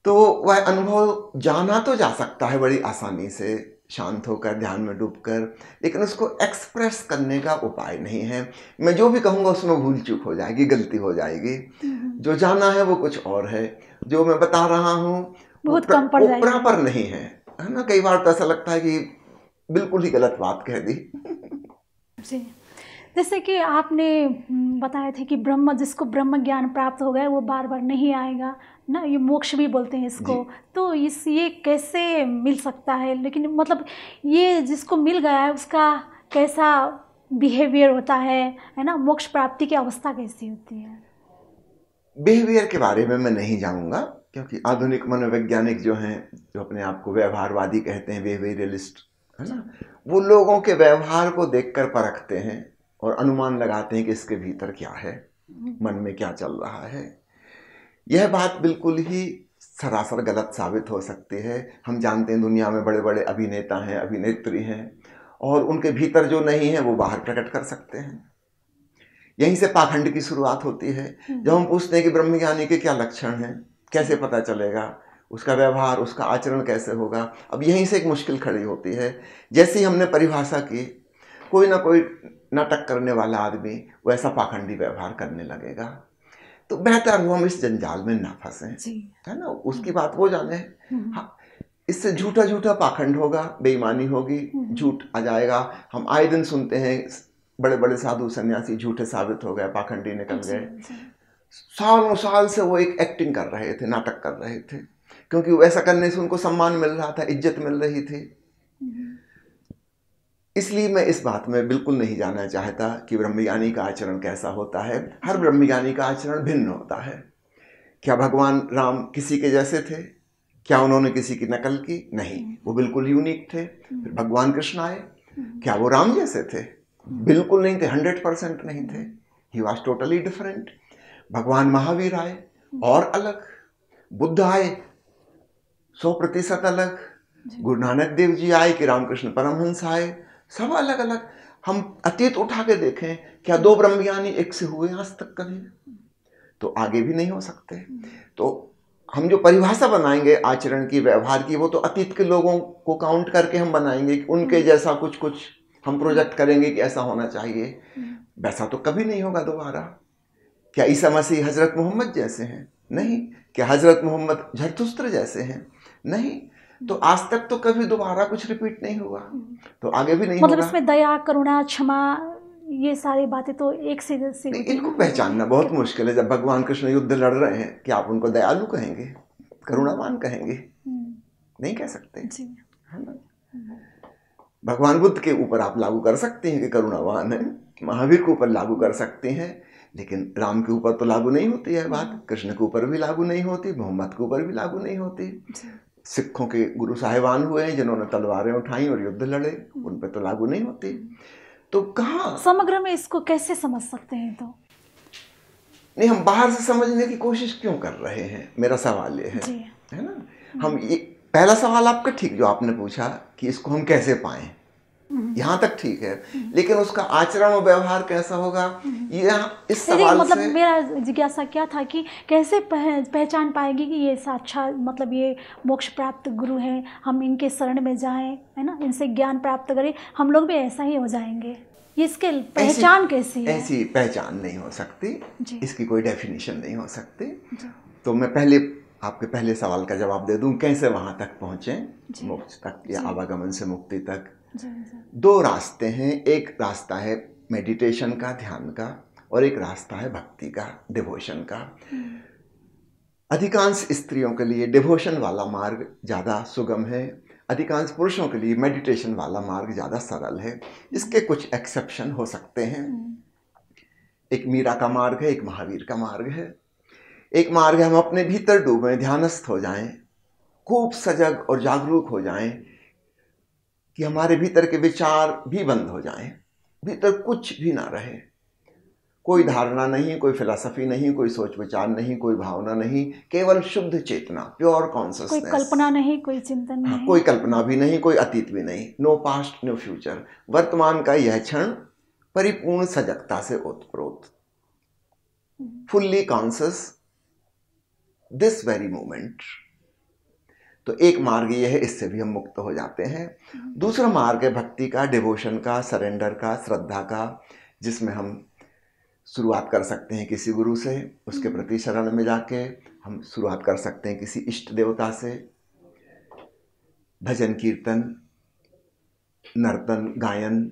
तो वह अनुभव जाना तो जा सकता है बड़ी आसानी से। शांत होकर ध्यान में डूबकर लेकिन उसको एक्सप्रेस करने का उपाय नहीं है। मैं जो भी कहूँगा उसमें भूल चूक हो जाएगी गलती हो जाएगी। हम्म। जो जाना है वो कुछ और है। जो मैं बता रहा हूँ बहुत कम पड़ जाएगा। पर नहीं है। है ना? कई बार तो ऐसा लगता है कि बिल्कुल ही गलत बात कह दी। जी। जैसे कि आपने बताया थे कि ब्रह्म जिसको ब्रह्म ज्ञान प्राप्त हो गया वो बार बार नहीं आएगा। ना ये मोक्ष भी बोलते हैं इसको। तो इस ये कैसे मिल सकता है? लेकिन मतलब ये जिसको मिल गया है उसका कैसा बिहेवियर होता है? है ना मोक्ष प्राप्ति की अवस्था कैसी होती है? बिहेवियर के बारे में मैं नहीं जाऊँगा क्योंकि आधुनिक मनोवैज्ञानिक जो हैं जो अपने आप को व्यवहारवादी कहते हैं बिहेवियरिस्ट है ना वो लोगों के व्यवहार को देखकर परखते हैं और अनुमान लगाते हैं कि इसके भीतर क्या है मन में क्या चल रहा है। यह बात बिल्कुल ही सरासर गलत साबित हो सकती है। हम जानते हैं दुनिया में बड़े बड़े अभिनेता हैं अभिनेत्री हैं और उनके भीतर जो नहीं है वो बाहर प्रकट कर सकते हैं। यहीं से पाखंड की शुरुआत होती है। जब हम पूछते हैं कि ब्रह्मज्ञानी के क्या लक्षण हैं कैसे पता चलेगा? उसका व्यवहार उसका आचरण कैसे होगा? अब यहीं से एक मुश्किल खड़ी होती है। जैसे ही हमने परिभाषा की कोई ना कोई नाटक करने वाला आदमी वैसा पाखंडी व्यवहार करने लगेगा। तो बेहतर हो हम इस जंजाल में ना फंसे। है ना? उसकी हम्म। बात वो जाने। हम्म। हाँ इससे झूठा झूठा पाखंड होगा बेईमानी होगी हम्म। झूठ आ जाएगा। हम आए दिन सुनते हैं बड़े बड़े साधु सन्यासी झूठे साबित हो गए पाखंडी निकल गए। सालों साल से वो एक एक्टिंग कर रहे थे नाटक कर रहे थे। क्योंकि वैसा करने से उनको सम्मान मिल रहा था इज़्ज़त मिल रही थी। इसलिए मैं इस बात में बिल्कुल नहीं जानना चाहता कि ब्रह्मज्ञानी का आचरण कैसा होता है। हर ब्रह्मज्ञानी का आचरण भिन्न होता है। क्या भगवान राम किसी के जैसे थे? क्या उन्होंने किसी की नकल की? नहीं। वो बिल्कुल यूनिक थे। फिर भगवान कृष्ण आए। क्या वो राम जैसे थे? बिल्कुल नहीं थे। हंड्रेड परसेंट नहीं थे। ही वॉज़ टोटली डिफरेंट भगवान महावीर आए। और अलग। बुद्ध आए। सौ प्रतिशत अलग। गुरु नानक देव जी आए कि रामकृष्ण परमहंस आए। सब अलग अलग हम अतीत उठा के देखें क्या दो ब्रह्मज्ञानी एक से हुए आज तक कभी? तो आगे भी नहीं हो सकते। तो हम जो परिभाषा बनाएँगे आचरण की व्यवहार की वो तो अतीत के लोगों को काउंट करके हम बनाएँगे कि उनके हम्म। जैसा कुछ कुछ हम प्रोजेक्ट करेंगे कि ऐसा होना चाहिए। हम्म। वैसा तो कभी नहीं होगा दोबारा। क्या ईसा मसीह हज़रत मोहम्मद जैसे हैं? नहीं। क्या हज़रत मोहम्मद झरतुस्त्र जैसे हैं? नहीं। तो आज तक तो कभी दोबारा कुछ रिपीट नहीं हुआ। तो आगे भी नहीं मतलब होगा। इसमें दया करुणा क्षमा ये सारी बातें तो एक से से इनको पहचानना बहुत मुश्किल है। जब भगवान कृष्ण युद्ध लड़ रहे हैं कि आप उनको दयालु कहेंगे? करुणावान कहेंगे? हम्म। नहीं कह सकते। है ना? भगवान बुद्ध के ऊपर आप लागू कर सकते हैं कि करुणावान है। महावीर के ऊपर लागू कर सकते हैं लेकिन राम के ऊपर तो लागू नहीं होती है बात। कृष्ण के ऊपर भी लागू नहीं होती मोहम्मद के ऊपर भी लागू नहीं होती। सिखों के गुरु साहेबान हुए हैं जिन्होंने तलवारें उठाई और युद्ध लड़े उन पर तो लागू नहीं होती। तो कहाँ? समग्र में इसको कैसे समझ सकते हैं तो? नहीं हम बाहर से समझने की कोशिश क्यों कर रहे हैं? मेरा सवाल ये है है ना? हम ये पहला सवाल आपका ठीक जो आपने पूछा कि इसको हम कैसे पाए? यहाँ तक ठीक है। लेकिन उसका आचरण और व्यवहार कैसा होगा ये यहाँ इस सवाल मतलब से मेरा जिज्ञासा क्या था कि कैसे पह, पहचान पाएगी कि ये साक्षात मतलब ये मोक्ष प्राप्त गुरु हैं हम इनके शरण में जाएँ है ना? इनसे ज्ञान प्राप्त करें हम लोग भी ऐसा ही हो जाएँगे। इसके पहचान कैसी है? ऐसी पहचान नहीं हो सकती। इसकी कोई डेफिनेशन नहीं हो सकती। तो मैं पहले आपके पहले सवाल का जवाब दे दूँ कैसे वहाँ तक पहुँचे? मोक्ष तक या आवागमन से मुक्ति तक? दो रास्ते हैं। एक रास्ता है मेडिटेशन का, ध्यान का, और एक रास्ता है भक्ति का डिवोशन का। अधिकांश स्त्रियों के लिए डिवोशन वाला मार्ग ज़्यादा सुगम है। अधिकांश पुरुषों के लिए मेडिटेशन वाला मार्ग ज़्यादा सरल है। इसके कुछ एक्सेप्शन हो सकते हैं। एक मीरा का मार्ग है, एक महावीर का मार्ग है। एक मार्ग हम अपने भीतर डूबें, ध्यानस्थ हो जाएँ, खूब सजग और जागरूक हो जाएँ। कि हमारे भीतर के विचार भी बंद हो जाएँ भीतर कुछ भी ना रहे। कोई धारणा नहीं कोई फिलॉसफी नहीं कोई सोच विचार नहीं कोई भावना नहीं केवल शुद्ध चेतना प्योर कॉन्सियस कोई कल्पना नहीं कोई चिंतन नहीं हाँ, नहीं। कोई कल्पना भी नहीं कोई अतीत भी नहीं। नो पास्ट नो फ्यूचर वर्तमान का यह क्षण परिपूर्ण सजगता से ओतप्रोत। Fully conscious this very moment तो एक मार्ग ये है इससे भी हम मुक्त हो जाते हैं। दूसरा मार्ग है भक्ति का डिवोशन का सरेंडर का श्रद्धा का जिसमें हम शुरुआत कर सकते हैं किसी गुरु से उसके प्रति शरण में जाके हम शुरुआत कर सकते हैं किसी इष्ट देवता से। भजन कीर्तन नर्तन गायन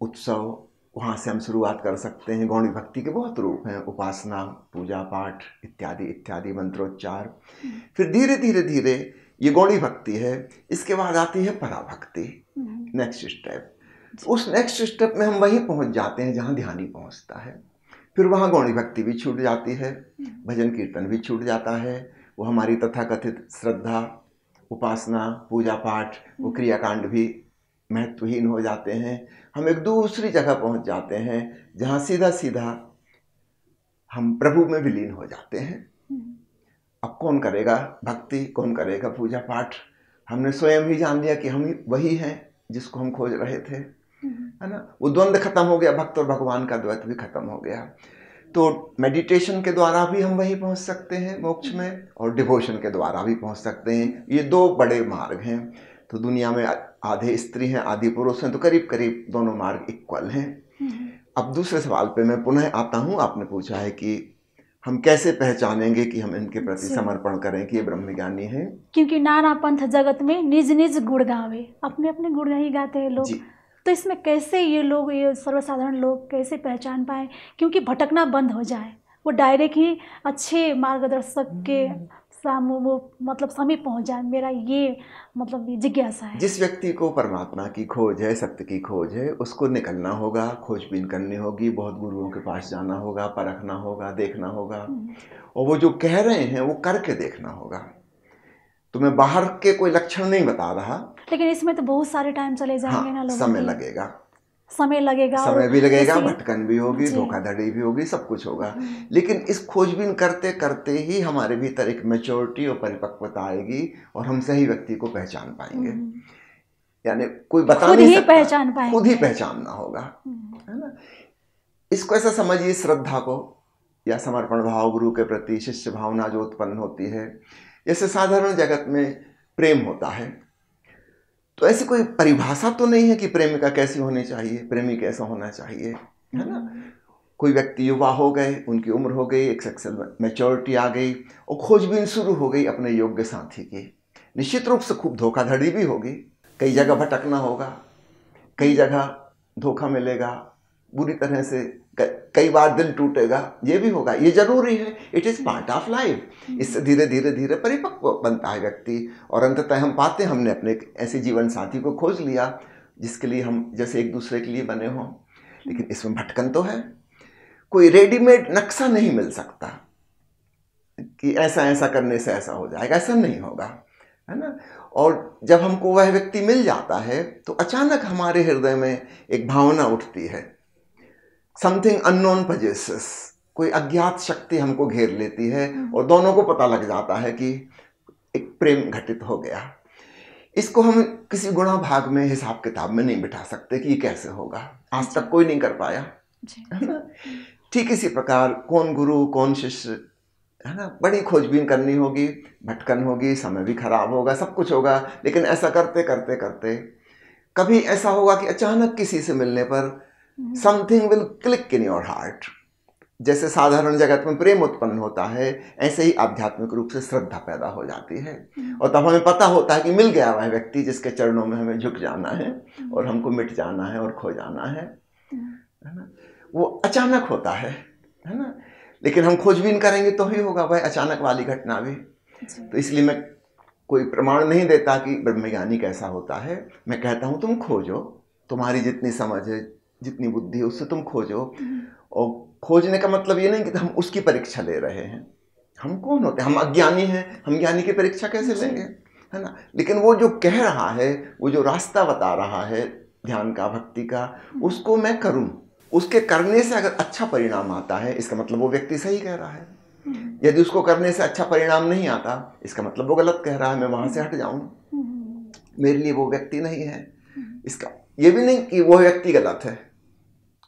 उत्सव वहाँ से हम शुरुआत कर सकते हैं। गौणी भक्ति के बहुत रूप हैं उपासना पूजा पाठ इत्यादि इत्यादि मंत्रोच्चार। फिर धीरे धीरे धीरे ये गौणी भक्ति है इसके बाद आती है पराभक्ति नेक्स्ट स्टेप उस नेक्स्ट स्टेप में हम वहीं पहुँच जाते हैं जहाँ ध्यानी पहुँचता है। फिर वहाँ गौणी भक्ति भी छूट जाती है भजन कीर्तन भी छूट जाता है वो हमारी तथाकथित श्रद्धा उपासना पूजा पाठ वो क्रियाकांड भी महत्वहीन हो जाते हैं। हम एक दूसरी जगह पहुँच जाते हैं जहाँ सीधा सीधा हम प्रभु में विलीन हो जाते हैं। अब कौन करेगा? भक्ति कौन करेगा? पूजा पाठ। हमने स्वयं ही जान लिया कि हम ही वही हैं जिसको हम खोज रहे थे। है ना? वो द्वंद्व खत्म हो गया भक्त और भगवान का द्वैत भी खत्म हो गया। तो मेडिटेशन के द्वारा भी हम वहीं पहुँच सकते हैं मोक्ष में और डिवोशन के द्वारा भी पहुँच सकते हैं। ये दो बड़े मार्ग हैं। तो दुनिया में आधे स्त्री हैं आधे पुरुष हैं तो करीब करीब दोनों मार्ग इक्वल हैं। अब दूसरे सवाल पे मैं पुनः आता हूँ। आपने पूछा है कि हम कैसे पहचानेंगे कि हम इनके प्रति समर्पण करें कि ये ब्रह्म ज्ञानी है? क्योंकि नाना पंथ जगत में निज निज गुण गावे अपने अपने गुण ही गाते हैं लोग। तो इसमें कैसे ये लोग ये सर्वसाधारण लोग कैसे पहचान पाए? क्योंकि भटकना बंद हो जाए। वो डायरेक्ट ही अच्छे मार्गदर्शक के सामू वो मतलब समीप पहुँच जाए मेरा ये मतलब ये जिज्ञासा है। जिस व्यक्ति को परमात्मा की खोज है सत्य की खोज है उसको निकलना होगा खोजबीन करनी होगी बहुत गुरुओं के पास जाना होगा परखना होगा देखना होगा। और वो जो कह रहे हैं वो करके देखना होगा। तो मैं बाहर के कोई लक्षण नहीं बता रहा। लेकिन इसमें तो बहुत सारे टाइम चले जाएँगे ना हाँ लोगों समय लगेगा। समय लगेगा समय भी लगेगा भटकन भी होगी धोखाधड़ी भी होगी सब कुछ होगा। लेकिन इस खोजबीन करते करते ही हमारे भीतर एक मेच्योरिटी और परिपक्वता आएगी और हम सही व्यक्ति को पहचान पाएँगे। हम्म, यानी कोई बता खुद नहीं ही सकता पहचान पाएँगे। खुद ही पहचानना होगा हम्म, है ना? इसको ऐसा समझिए श्रद्धा को या समर्पण भाव गुरु के प्रति शिष्य भावना जो उत्पन्न होती है जैसे साधारण जगत में प्रेम होता है। तो ऐसी कोई परिभाषा तो नहीं है कि प्रेमिका कैसी होनी चाहिए, प्रेमी कैसा होना चाहिए, है ना? कोई व्यक्ति युवा हो गए, उनकी उम्र हो गई, एक सेक्सुअल मैच्योरिटी आ गई और खोजबीन शुरू हो गई अपने योग्य साथी की। निश्चित रूप से खूब धोखाधड़ी भी होगी। कई जगह भटकना होगा, कई जगह धोखा मिलेगा, बुरी तरह से कई बार दिल टूटेगा ये भी होगा ये ज़रूरी है। It is part of life इससे धीरे धीरे धीरे परिपक्व बनता है व्यक्ति। और अंततः हम पाते हैं हमने अपने ऐसे जीवन साथी को खोज लिया जिसके लिए हम जैसे एक दूसरे के लिए बने हों। लेकिन इसमें भटकन तो है। कोई रेडीमेड नक्शा नहीं मिल सकता कि ऐसा ऐसा करने से ऐसा हो जाएगा ऐसा नहीं होगा है ना? और जब हमको वह व्यक्ति मिल जाता है तो अचानक हमारे हृदय में एक भावना उठती है समथिंग अननोन पजेसेस कोई अज्ञात शक्ति हमको घेर लेती है और दोनों को पता लग जाता है कि एक प्रेम घटित हो गया। इसको हम किसी गुणा भाग में हिसाब किताब में नहीं बिठा सकते कि ये कैसे होगा। आज तक कोई नहीं कर पाया। है ना? ठीक इसी प्रकार कौन गुरु कौन शिष्य है ना? बड़ी खोजबीन करनी होगी भटकन होगी समय भी खराब होगा सब कुछ होगा लेकिन ऐसा करते करते करते कभी ऐसा होगा कि अचानक किसी से मिलने पर something will click in your heart जैसे साधारण जगत में प्रेम उत्पन्न होता है ऐसे ही आध्यात्मिक रूप से श्रद्धा पैदा हो जाती है। और तब हमें पता होता है कि मिल गया वह व्यक्ति जिसके चरणों में हमें झुक जाना है और हमको मिट जाना है और खो जाना है। है ना? वो अचानक होता है है ना? लेकिन हम खोजबीन करेंगे तो ही होगा वह अचानक वाली घटना भी। तो इसलिए मैं कोई प्रमाण नहीं देता कि ब्रह्मज्ञानी कैसा होता है। मैं कहता हूँ तुम खोजो तुम्हारी जितनी समझ है जितनी बुद्धि है उससे तुम खोजो। और खोजने का मतलब ये नहीं कि हम उसकी परीक्षा ले रहे हैं। हम कौन होते हैं? हम अज्ञानी हैं। हम ज्ञानी की परीक्षा कैसे लेंगे? है ना? लेकिन वो जो कह रहा है वो जो रास्ता बता रहा है ध्यान का भक्ति का उसको मैं करूँ? उसके करने से अगर अच्छा परिणाम आता है इसका मतलब वो व्यक्ति सही कह रहा है। यदि उसको करने से अच्छा परिणाम नहीं आता इसका मतलब वो गलत कह रहा है मैं वहाँ से हट जाऊँ। मेरे लिए वो व्यक्ति नहीं है। इसका ये भी नहीं कि वो व्यक्ति गलत है।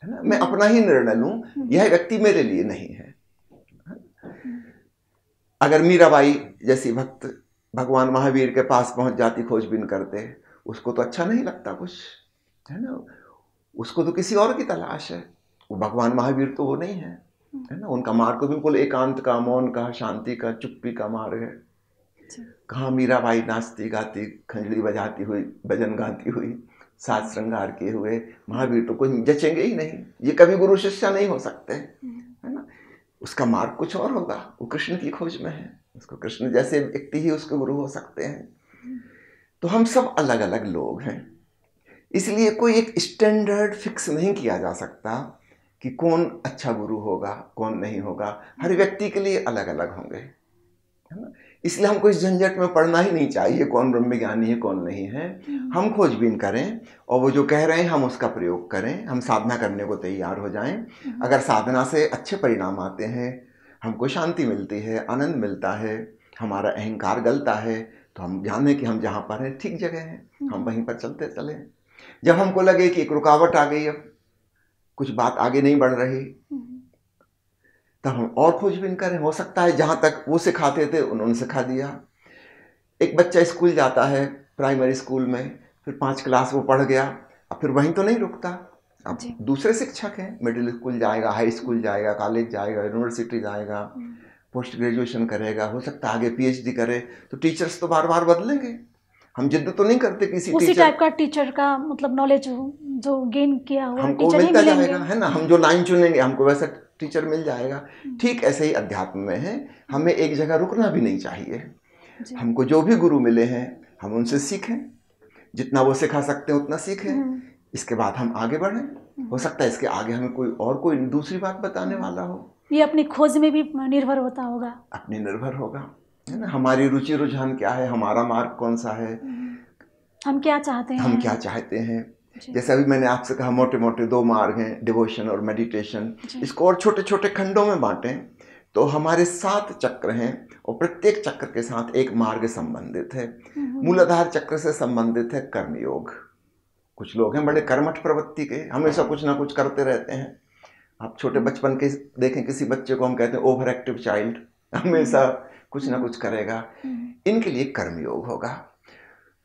है ना? मैं अपना ही निर्णय लूँ यह व्यक्ति मेरे लिए नहीं है। अगर मीराबाई जैसी भक्त भगवान महावीर के पास पहुँच जाती खोजबीन करते उसको तो अच्छा नहीं लगता कुछ है ना? उसको तो किसी और की तलाश है। वो भगवान महावीर तो वो नहीं है है ना? उनका मार्ग तो बिल्कुल एकांत का मौन का शांति का चुप्पी का मार्ग है। कहाँ मीराबाई नाचती गाती खंजड़ी बजाती हुई भजन गाती हुई साज श्रृंगार किए हुए महावीर तो कोई जचेंगे ही नहीं। ये कभी गुरु शिष्य नहीं हो सकते, है ना? उसका मार्ग कुछ और होगा। वो कृष्ण की खोज में है। उसको कृष्ण जैसे व्यक्ति ही उसके गुरु हो सकते हैं। तो हम सब अलग अलग लोग हैं। इसलिए कोई एक स्टैंडर्ड फिक्स नहीं किया जा सकता कि कौन अच्छा गुरु होगा, कौन नहीं होगा। हर व्यक्ति के लिए अलग अलग होंगे, है ना? इसलिए हमको इस झंझट में पढ़ना ही नहीं चाहिए कौन ब्रह्मज्ञानी है कौन नहीं है। हम खोजबीन करें और वो जो कह रहे हैं हम उसका प्रयोग करें। हम साधना करने को तैयार हो जाएँ। अगर साधना से अच्छे परिणाम आते हैं हमको शांति मिलती है आनंद मिलता है हमारा अहंकार गलता है तो हम जाने कि हम जहाँ पर हैं ठीक जगह हैं। हम वहीं पर चलते चले। जब हमको लगे कि एक रुकावट आ गई अब कुछ बात आगे नहीं बढ़ रही तब हम और खोजबीन करें। हो सकता है जहाँ तक वो सिखाते थे उन्होंने सिखा दिया। एक बच्चा स्कूल जाता है प्राइमरी स्कूल में फिर पाँच क्लास वो पढ़ गया। अब फिर वहीं तो नहीं रुकता। अब दूसरे शिक्षक हैं। मिडिल स्कूल जाएगा हाई स्कूल जाएगा कॉलेज जाएगा यूनिवर्सिटी जाएगा पोस्ट ग्रेजुएशन करेगा हो सकता है आगे पीएचडी करे। तो टीचर्स तो बार बार बदलेंगे। हम जिद तो नहीं करते किसी उसी टाइप का टीचर का मतलब नॉलेज जो गेन किया हुआ हमको टीचर ही मिलता जाएगा है ना? हम जो लाइन चुनेंगे हमको वैसा टीचर मिल जाएगा। ठीक ऐसे ही अध्यात्म में है। हमें एक जगह रुकना भी नहीं चाहिए। हमको जो भी गुरु मिले हैं हम उनसे सीखें। जितना वो सिखा सकते हैं उतना सीखें। हम्म, इसके बाद हम आगे बढ़ें। हो सकता है इसके आगे हमें कोई और कोई दूसरी बात बताने वाला हो। ये अपनी खोज में भी निर्भर होता होगा। अपनी निर्भर होगा। है ना? हमारी रुचि रुझान क्या है? हमारा मार्ग कौन सा है? हम क्या चाहते हैं? हम क्या चाहते हैं। जैसे अभी मैंने आपसे कहा मोटे मोटे दो मार्ग हैं डिवोशन और मेडिटेशन इसको और छोटे छोटे खंडों में बांटें तो हमारे सात चक्र हैं और प्रत्येक चक्र के साथ एक मार्ग संबंधित है। मूलाधार चक्र से संबंधित है कर्मयोग कुछ लोग हैं बड़े कर्मठ प्रवृत्ति के हमेशा कुछ ना कुछ करते रहते हैं। आप छोटे बचपन के देखें किसी बच्चे को हम कहते हैं ओवर एक्टिव चाइल्ड हमेशा कुछ ना कुछ करेगा। इनके लिए कर्मयोग होगा।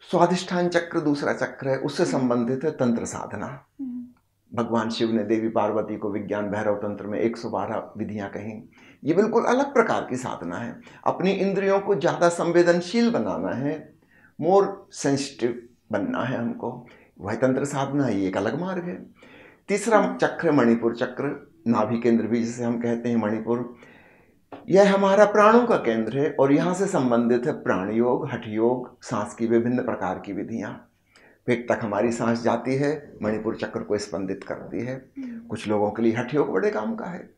स्वाधिष्ठान चक्र दूसरा चक्र है उससे संबंधित है तंत्र साधना। भगवान शिव ने देवी पार्वती को विज्ञान भैरव तंत्र में 112 विधियाँ कहीं। ये बिल्कुल अलग प्रकार की साधना है। अपनी इंद्रियों को ज़्यादा संवेदनशील बनाना है मोर सेंसिटिव बनना है हमको। वह तंत्र साधना ये एक अलग मार्ग है। तीसरा चक्र मणिपुर चक्र नाभि केंद्र भी जिसे हम कहते हैं मणिपुर। यह हमारा प्राणों का केंद्र है और यहाँ से संबंधित है प्राण योग हठ योग सांस की विभिन्न प्रकार की विधियाँ। पेट तक हमारी सांस जाती है मणिपुर चक्र को स्पंदित करती है। कुछ लोगों के लिए हठ योग बड़े काम का है।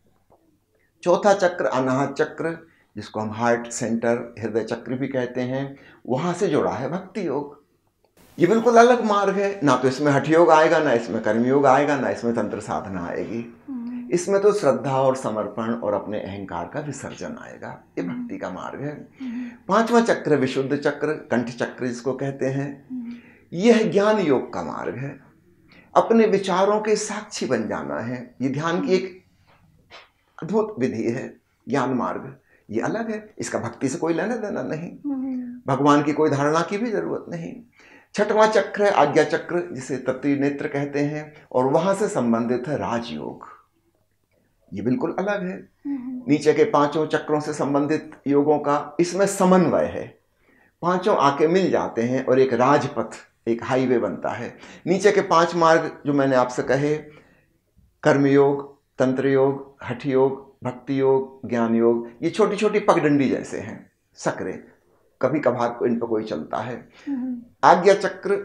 चौथा चक्र अनाहत चक्र जिसको हम हार्ट सेंटर हृदय चक्र भी कहते हैं वहाँ से जुड़ा है भक्ति योग। ये बिल्कुल अलग मार्ग है ना तो इसमें हठ योग आएगा ना इसमें कर्मयोग आएगा ना इसमें तंत्र साधना आएगी। इसमें तो श्रद्धा और समर्पण और अपने अहंकार का विसर्जन आएगा। ये भक्ति का मार्ग है। पांचवा चक्र विशुद्ध चक्र कंठ चक्र जिसको कहते हैं। यह ज्ञान योग का मार्ग है। अपने विचारों के साक्षी बन जाना है। ये ध्यान की एक अद्भुत विधि है। ज्ञान मार्ग। ये अलग है। इसका भक्ति से कोई लेना देना नहीं। भगवान की कोई धारणा की भी ज़रूरत नहीं। छठवां चक्र है आज्ञा चक्र जिसे तत्व नेत्र कहते हैं और वहाँ से संबंधित है राजयोग। ये बिल्कुल अलग है। नीचे के पाँचों चक्रों से संबंधित योगों का इसमें समन्वय है। पाँचों आके मिल जाते हैं और एक राजपथ एक हाईवे बनता है। नीचे के पाँच मार्ग जो मैंने आपसे कहे कर्मयोग तंत्र योग हठ योग भक्ति योग ज्ञान योग ये छोटी छोटी पगडंडी जैसे हैं सकरे कभी कभार इन पर कोई चलता है। आज्ञा चक्र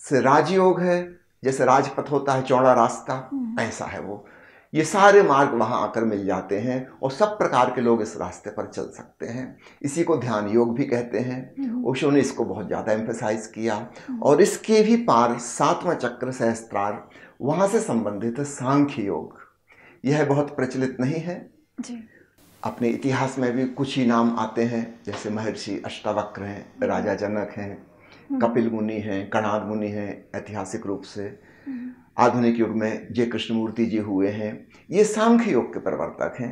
से राजयोग है जैसे राजपथ होता है चौड़ा रास्ता ऐसा है वो। ये सारे मार्ग वहाँ आकर मिल जाते हैं और सब प्रकार के लोग इस रास्ते पर चल सकते हैं। इसी को ध्यान योग भी कहते हैं। ओशो ने इसको बहुत ज़्यादा एम्फेसाइज किया। और इसके भी पार सातवां चक्र सहस्त्रार वहाँ से संबंधित है सांख्य योग। यह बहुत प्रचलित नहीं है। जी। अपने इतिहास में भी कुछ ही नाम आते हैं जैसे महर्षि अष्टावक्र हैं राजा जनक हैं कपिल मुनि हैं कणाद मुनि हैं ऐतिहासिक रूप से। आधुनिक युग में जय कृष्णमूर्ति जी हुए हैं ये सांख्य योग के प्रवर्तक हैं।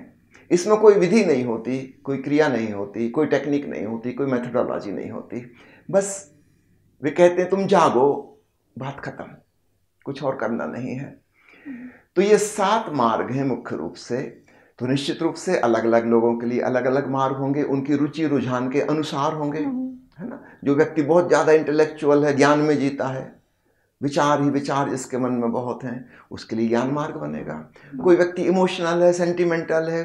इसमें कोई विधि नहीं होती कोई क्रिया नहीं होती कोई टेक्निक नहीं होती कोई मेथडोलॉजी नहीं होती। बस वे कहते हैं तुम जागो बात खत्म। कुछ और करना नहीं है। तो ये सात मार्ग हैं मुख्य रूप से। तो निश्चित रूप से अलग अलग लोगों के लिए अलग अलग मार्ग होंगे उनकी रुचि रुझान के अनुसार होंगे है ना? जो व्यक्ति बहुत ज़्यादा इंटेलेक्चुअल है ज्ञान में जीता है विचार ही विचार जिसके मन में बहुत हैं उसके लिए ज्ञान मार्ग बनेगा। कोई व्यक्ति इमोशनल है सेंटिमेंटल है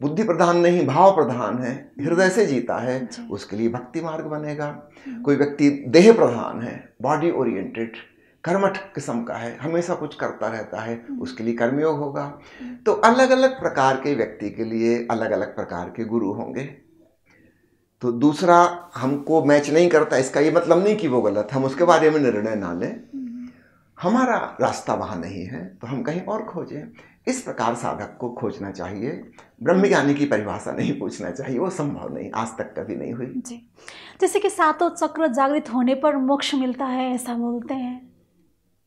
बुद्धि प्रधान नहीं भाव प्रधान है हृदय से जीता है उसके लिए भक्ति मार्ग बनेगा। कोई व्यक्ति देह प्रधान है बॉडी ओरिएंटेड कर्मठ किस्म का है हमेशा कुछ करता रहता है उसके लिए कर्मयोग होगा। तो अलग अलग प्रकार के व्यक्ति के लिए अलग अलग प्रकार के गुरु होंगे। तो दूसरा हमको मैच नहीं करता इसका ये मतलब नहीं कि वो गलत हम उसके बारे में निर्णय ना लें। हमारा रास्ता वहाँ नहीं है तो हम कहीं और खोजें। इस प्रकार साधक को खोजना चाहिए। ब्रह्मज्ञानी की परिभाषा नहीं पूछना चाहिए वो संभव नहीं आज तक कभी नहीं हुई। जी। जैसे कि सातों चक्र जागृत होने पर मोक्ष मिलता है ऐसा बोलते हैं।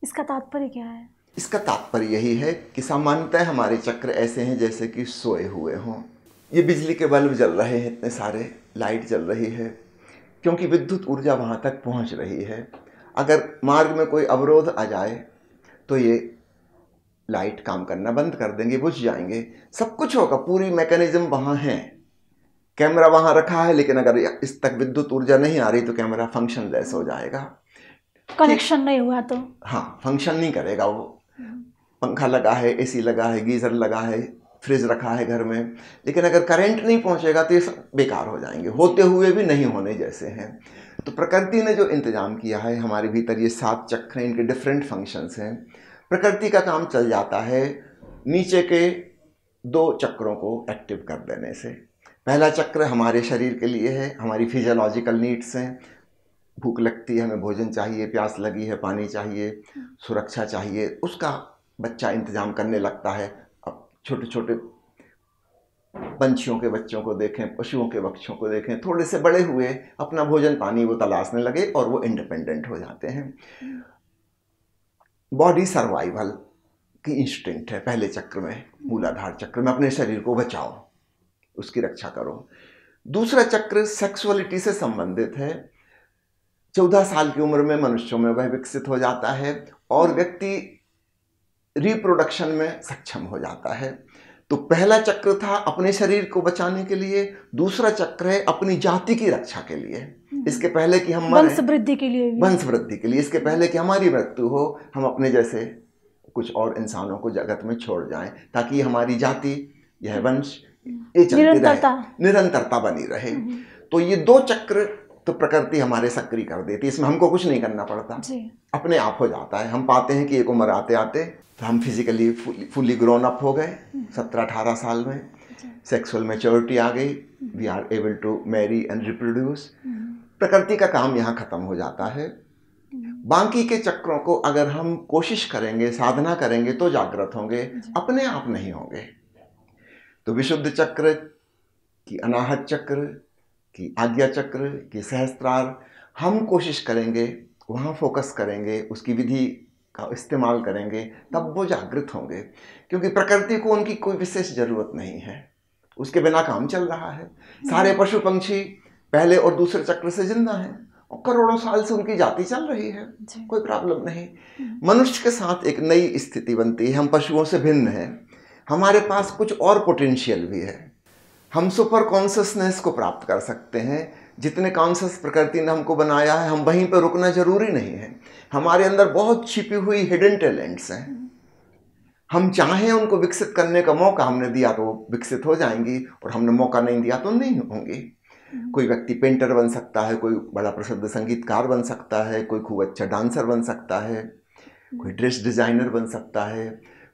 इसका तात्पर्य क्या है? इसका तात्पर्य यही है कि सामान्यतः हमारे चक्र ऐसे हैं जैसे कि सोए हुए हों। ये बिजली के बल्ब जल रहे हैं इतने सारे लाइट जल रही है क्योंकि विद्युत ऊर्जा वहाँ तक पहुँच रही है। अगर मार्ग में कोई अवरोध आ जाए तो ये लाइट काम करना बंद कर देंगे बुझ जाएँगे। सब कुछ होगा पूरी मैकेनिज्म वहाँ है। कैमरा वहाँ रखा है लेकिन अगर इस तक विद्युत ऊर्जा नहीं आ रही तो कैमरा फ़ंक्शन लेस हो जाएगा। कनेक्शन नहीं हुआ तो? हाँ फ़ंक्शन नहीं करेगा वो। पंखा लगा है एसी लगा है गीजर लगा है फ्रिज रखा है घर में। लेकिन अगर करंट नहीं पहुंचेगा तो ये सब बेकार हो जाएँगे। होते हुए भी नहीं होने जैसे हैं। तो प्रकृति ने जो इंतज़ाम किया है हमारे भीतर, ये सात चक्र हैं, इनके डिफरेंट फ़ंक्शंस हैं। प्रकृति का काम चल जाता है नीचे के दो चक्रों को एक्टिव कर देने से। पहला चक्र हमारे शरीर के लिए है, हमारी फिजियोलॉजिकल नीड्स हैं। भूख लगती है, हमें भोजन चाहिए, प्यास लगी है, पानी चाहिए, सुरक्षा चाहिए, उसका बच्चा इंतज़ाम करने लगता है। अब छोटे छोटे पंछियों के बच्चों को देखें, पशुओं के बच्चों को देखें, थोड़े से बड़े हुए, अपना भोजन पानी वो तलाशने लगे और वो इंडिपेंडेंट हो जाते हैं। बॉडी सर्वाइवल की इंस्टिंक्ट है, पहले चक्र में, मूलाधार चक्र में, अपने शरीर को बचाओ, उसकी रक्षा करो। दूसरा चक्र सेक्सुअलिटी से संबंधित है। चौदह साल की उम्र में मनुष्यों में वह विकसित हो जाता है और व्यक्ति रिप्रोडक्शन में सक्षम हो जाता है। तो पहला चक्र था अपने शरीर को बचाने के लिए दूसरा चक्र है अपनी जाति की रक्षा के लिए। हम्म। इसके पहले कि हम वंश वृद्धि के लिए वंश वृद्धि के लिए। इसके पहले कि हमारी मृत्यु हो हम अपने जैसे कुछ और इंसानों को जगत में छोड़ जाएँ ताकि हमारी जाति यह वंश ये चलती निरंतरता। रहे निरंतरता बनी रहे। हम्म। तो ये दो चक्र तो प्रकृति हमारे सक्रिय कर देती है। इसमें हमको कुछ नहीं करना पड़ता। अपने आप हो जाता है। हम पाते हैं कि एक उम्र आते आते तो हम फिजिकली फुली ग्रोन अप हो गए। सत्रह अठारह साल में सेक्सुअल मेच्योरिटी आ गई। We are able to marry and reproduce प्रकृति का काम यहाँ खत्म हो जाता है। बाकी के चक्रों को अगर हम कोशिश करेंगे साधना करेंगे तो जागृत होंगे। अपने आप नहीं होंगे। तो विशुद्ध चक्र की अनाहत चक्र की आज्ञा चक्र की सहस्त्रार हम कोशिश करेंगे वहाँ फोकस करेंगे उसकी विधि का इस्तेमाल करेंगे तब वो जागृत होंगे। क्योंकि प्रकृति को उनकी कोई विशेष ज़रूरत नहीं है। उसके बिना काम चल रहा है। सारे पशु पंछी पहले और दूसरे चक्र से ज़िंदा हैं और करोड़ों साल से उनकी जाति चल रही है। कोई प्रॉब्लम नहीं। मनुष्य के साथ एक नई स्थिति बनती है। हम पशुओं से भिन्न हैं। हमारे पास कुछ और पोटेंशियल भी है। हम सुपर कॉन्सियसनेस को प्राप्त कर सकते हैं। जितने कॉन्सियस प्रकृति ने हमको बनाया है, हम वहीं पर रुकना ज़रूरी नहीं है। हमारे अंदर बहुत छिपी हुई हिडन टैलेंट्स हैं। हम चाहें उनको विकसित करने का मौका हमने दिया तो विकसित हो जाएँगी और हमने मौका नहीं दिया तो नहीं होंगी। कोई व्यक्ति पेंटर बन सकता है, कोई बड़ा प्रसिद्ध संगीतकार बन सकता है, कोई खूब अच्छा डांसर बन सकता है, कोई ड्रेस डिज़ाइनर बन सकता है,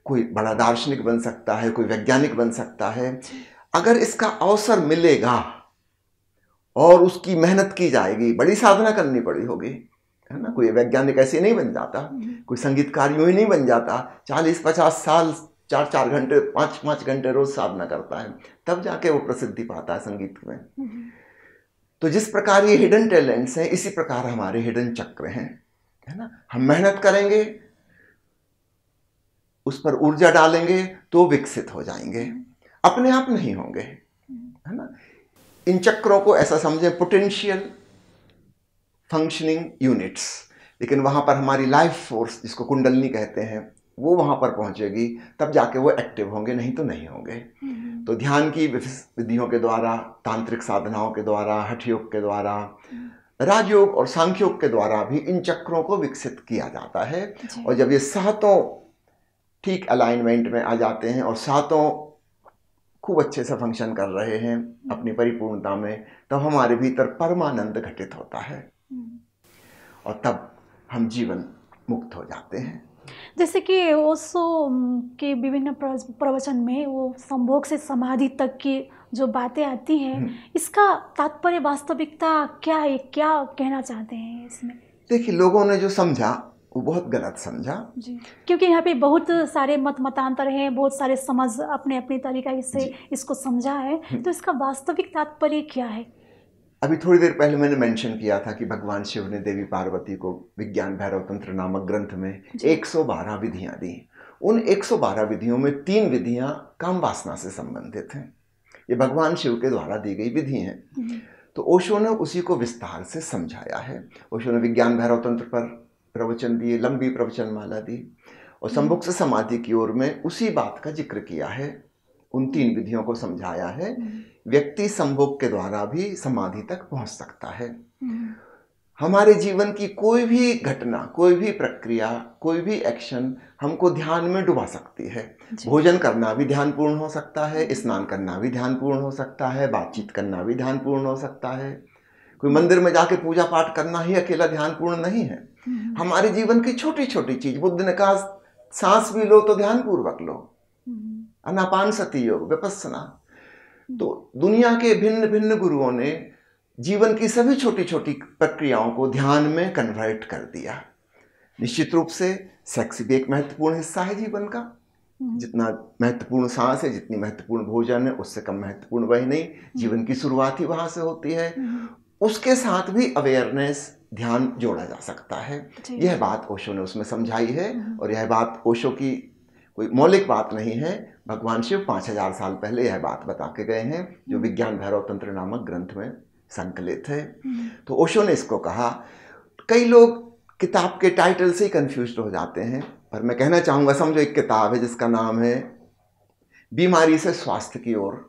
कोई बड़ा दार्शनिक बन सकता है, कोई वैज्ञानिक बन सकता है। अगर इसका अवसर मिलेगा और उसकी मेहनत की जाएगी बड़ी साधना करनी पड़ी होगी है ना? कोई वैज्ञानिक ऐसे नहीं बन जाता कोई संगीतकार यूँ ही नहीं बन जाता चालीस पचास साल चार चार घंटे पाँच पाँच घंटे रोज साधना करता है तब जाके वो प्रसिद्धि पाता है संगीत में। तो जिस प्रकार ये हिडन टैलेंट्स हैं इसी प्रकार हमारे हिडन चक्र हैं है ना? हम मेहनत करेंगे उस पर ऊर्जा डालेंगे तो विकसित हो जाएँगे। अपने आप नहीं होंगे है ना? इन चक्रों को ऐसा समझें पोटेंशियल फंक्शनिंग यूनिट्स लेकिन वहाँ पर हमारी लाइफ फोर्स जिसको कुंडलनी कहते हैं वो वहाँ पर पहुँचेगी तब जाके वो एक्टिव होंगे नहीं तो नहीं होंगे। तो ध्यान की विधियों के द्वारा तांत्रिक साधनाओं के द्वारा हठयोग के द्वारा राजयोग और सांख्योग के द्वारा भी इन चक्रों को विकसित किया जाता है। और जब ये सातों ठीक अलाइनमेंट में आ जाते हैं और सातों खूब अच्छे से फ़ंक्शन कर रहे हैं अपनी परिपूर्णता में तब हमारे भीतर परमानंद घटित होता है। और तब हम जीवन मुक्त हो जाते हैं। जैसे कि ओसो के विभिन्न प्रवचन में वो संभोग से समाधि तक की जो बातें आती हैं हम्म। इसका तात्पर्य वास्तविकता क्या है? क्या कहना चाहते हैं इसमें? देखिए लोगों ने जो समझा वो बहुत गलत समझा। जी। क्योंकि यहाँ पे बहुत सारे मत मतांतर हैं बहुत सारे समझ अपने अपने तरीका से इसको समझा है। हम्म। तो इसका वास्तविक तात्पर्य क्या है? अभी थोड़ी देर पहले मैंने मेंशन किया था कि भगवान शिव ने देवी पार्वती को विज्ञान भैरव तंत्र नामक ग्रंथ में 112 विधियाँ दी। उन 112 विधियों में तीन विधियाँ काम वासना से संबंधित हैं। ये भगवान शिव के द्वारा दी गई विधि हैं। हम्म। तो ओशो ने उसी को विस्तार से समझाया है। ओशो ने विज्ञान भैरव तंत्र पर प्रवचन दिए लंबी प्रवचन माला दी और हम्म। संभुक से समाधि की ओर में उसी बात का ज़िक्र किया है उन तीन विधियों को समझाया है हम्म। व्यक्ति संभोग के द्वारा भी समाधि तक पहुँच सकता है हम्म। हमारे जीवन की कोई भी घटना कोई भी प्रक्रिया कोई भी एक्शन हमको ध्यान में डुबा सकती है भोजन करना भी ध्यानपूर्ण हो सकता है स्नान करना भी ध्यानपूर्ण हो सकता है बातचीत करना भी ध्यानपूर्ण हो सकता है कोई मंदिर में जाके पूजा पाठ करना ही अकेला ध्यानपूर्ण नहीं है। हम्म। हमारे जीवन की छोटी छोटी चीज़ बुद्ध ने कहा सांस भी लो तो ध्यान पूर्वक लो। हम्म। अनापान सती योग विपස්සना तो दुनिया के भिन्न भिन्न गुरुओं ने जीवन की सभी छोटी छोटी प्रक्रियाओं को ध्यान में कन्वर्ट कर दिया। निश्चित रूप से सेक्स भी एक महत्वपूर्ण हिस्सा है जीवन का। हम्म। जितना महत्वपूर्ण सांस है जितनी महत्वपूर्ण भोजन है उससे कम महत्वपूर्ण वही नहीं जीवन की शुरुआत ही वहाँ से होती है। उसके साथ भी अवेयरनेस ध्यान जोड़ा जा सकता है यह बात ओशो ने उसमें समझाई है हम्म। और यह बात ओशो की कोई मौलिक बात नहीं है भगवान शिव पाँच हज़ार साल पहले यह बात बता के गए हैं जो हम्म। विज्ञान भैरव तंत्र नामक ग्रंथ में संकलित है हम्म। तो ओशो ने इसको कहा कई लोग किताब के टाइटल से ही कन्फ्यूज़ हो जाते हैं पर मैं कहना चाहूँगा समझो एक किताब है जिसका नाम है बीमारी से स्वास्थ्य की ओर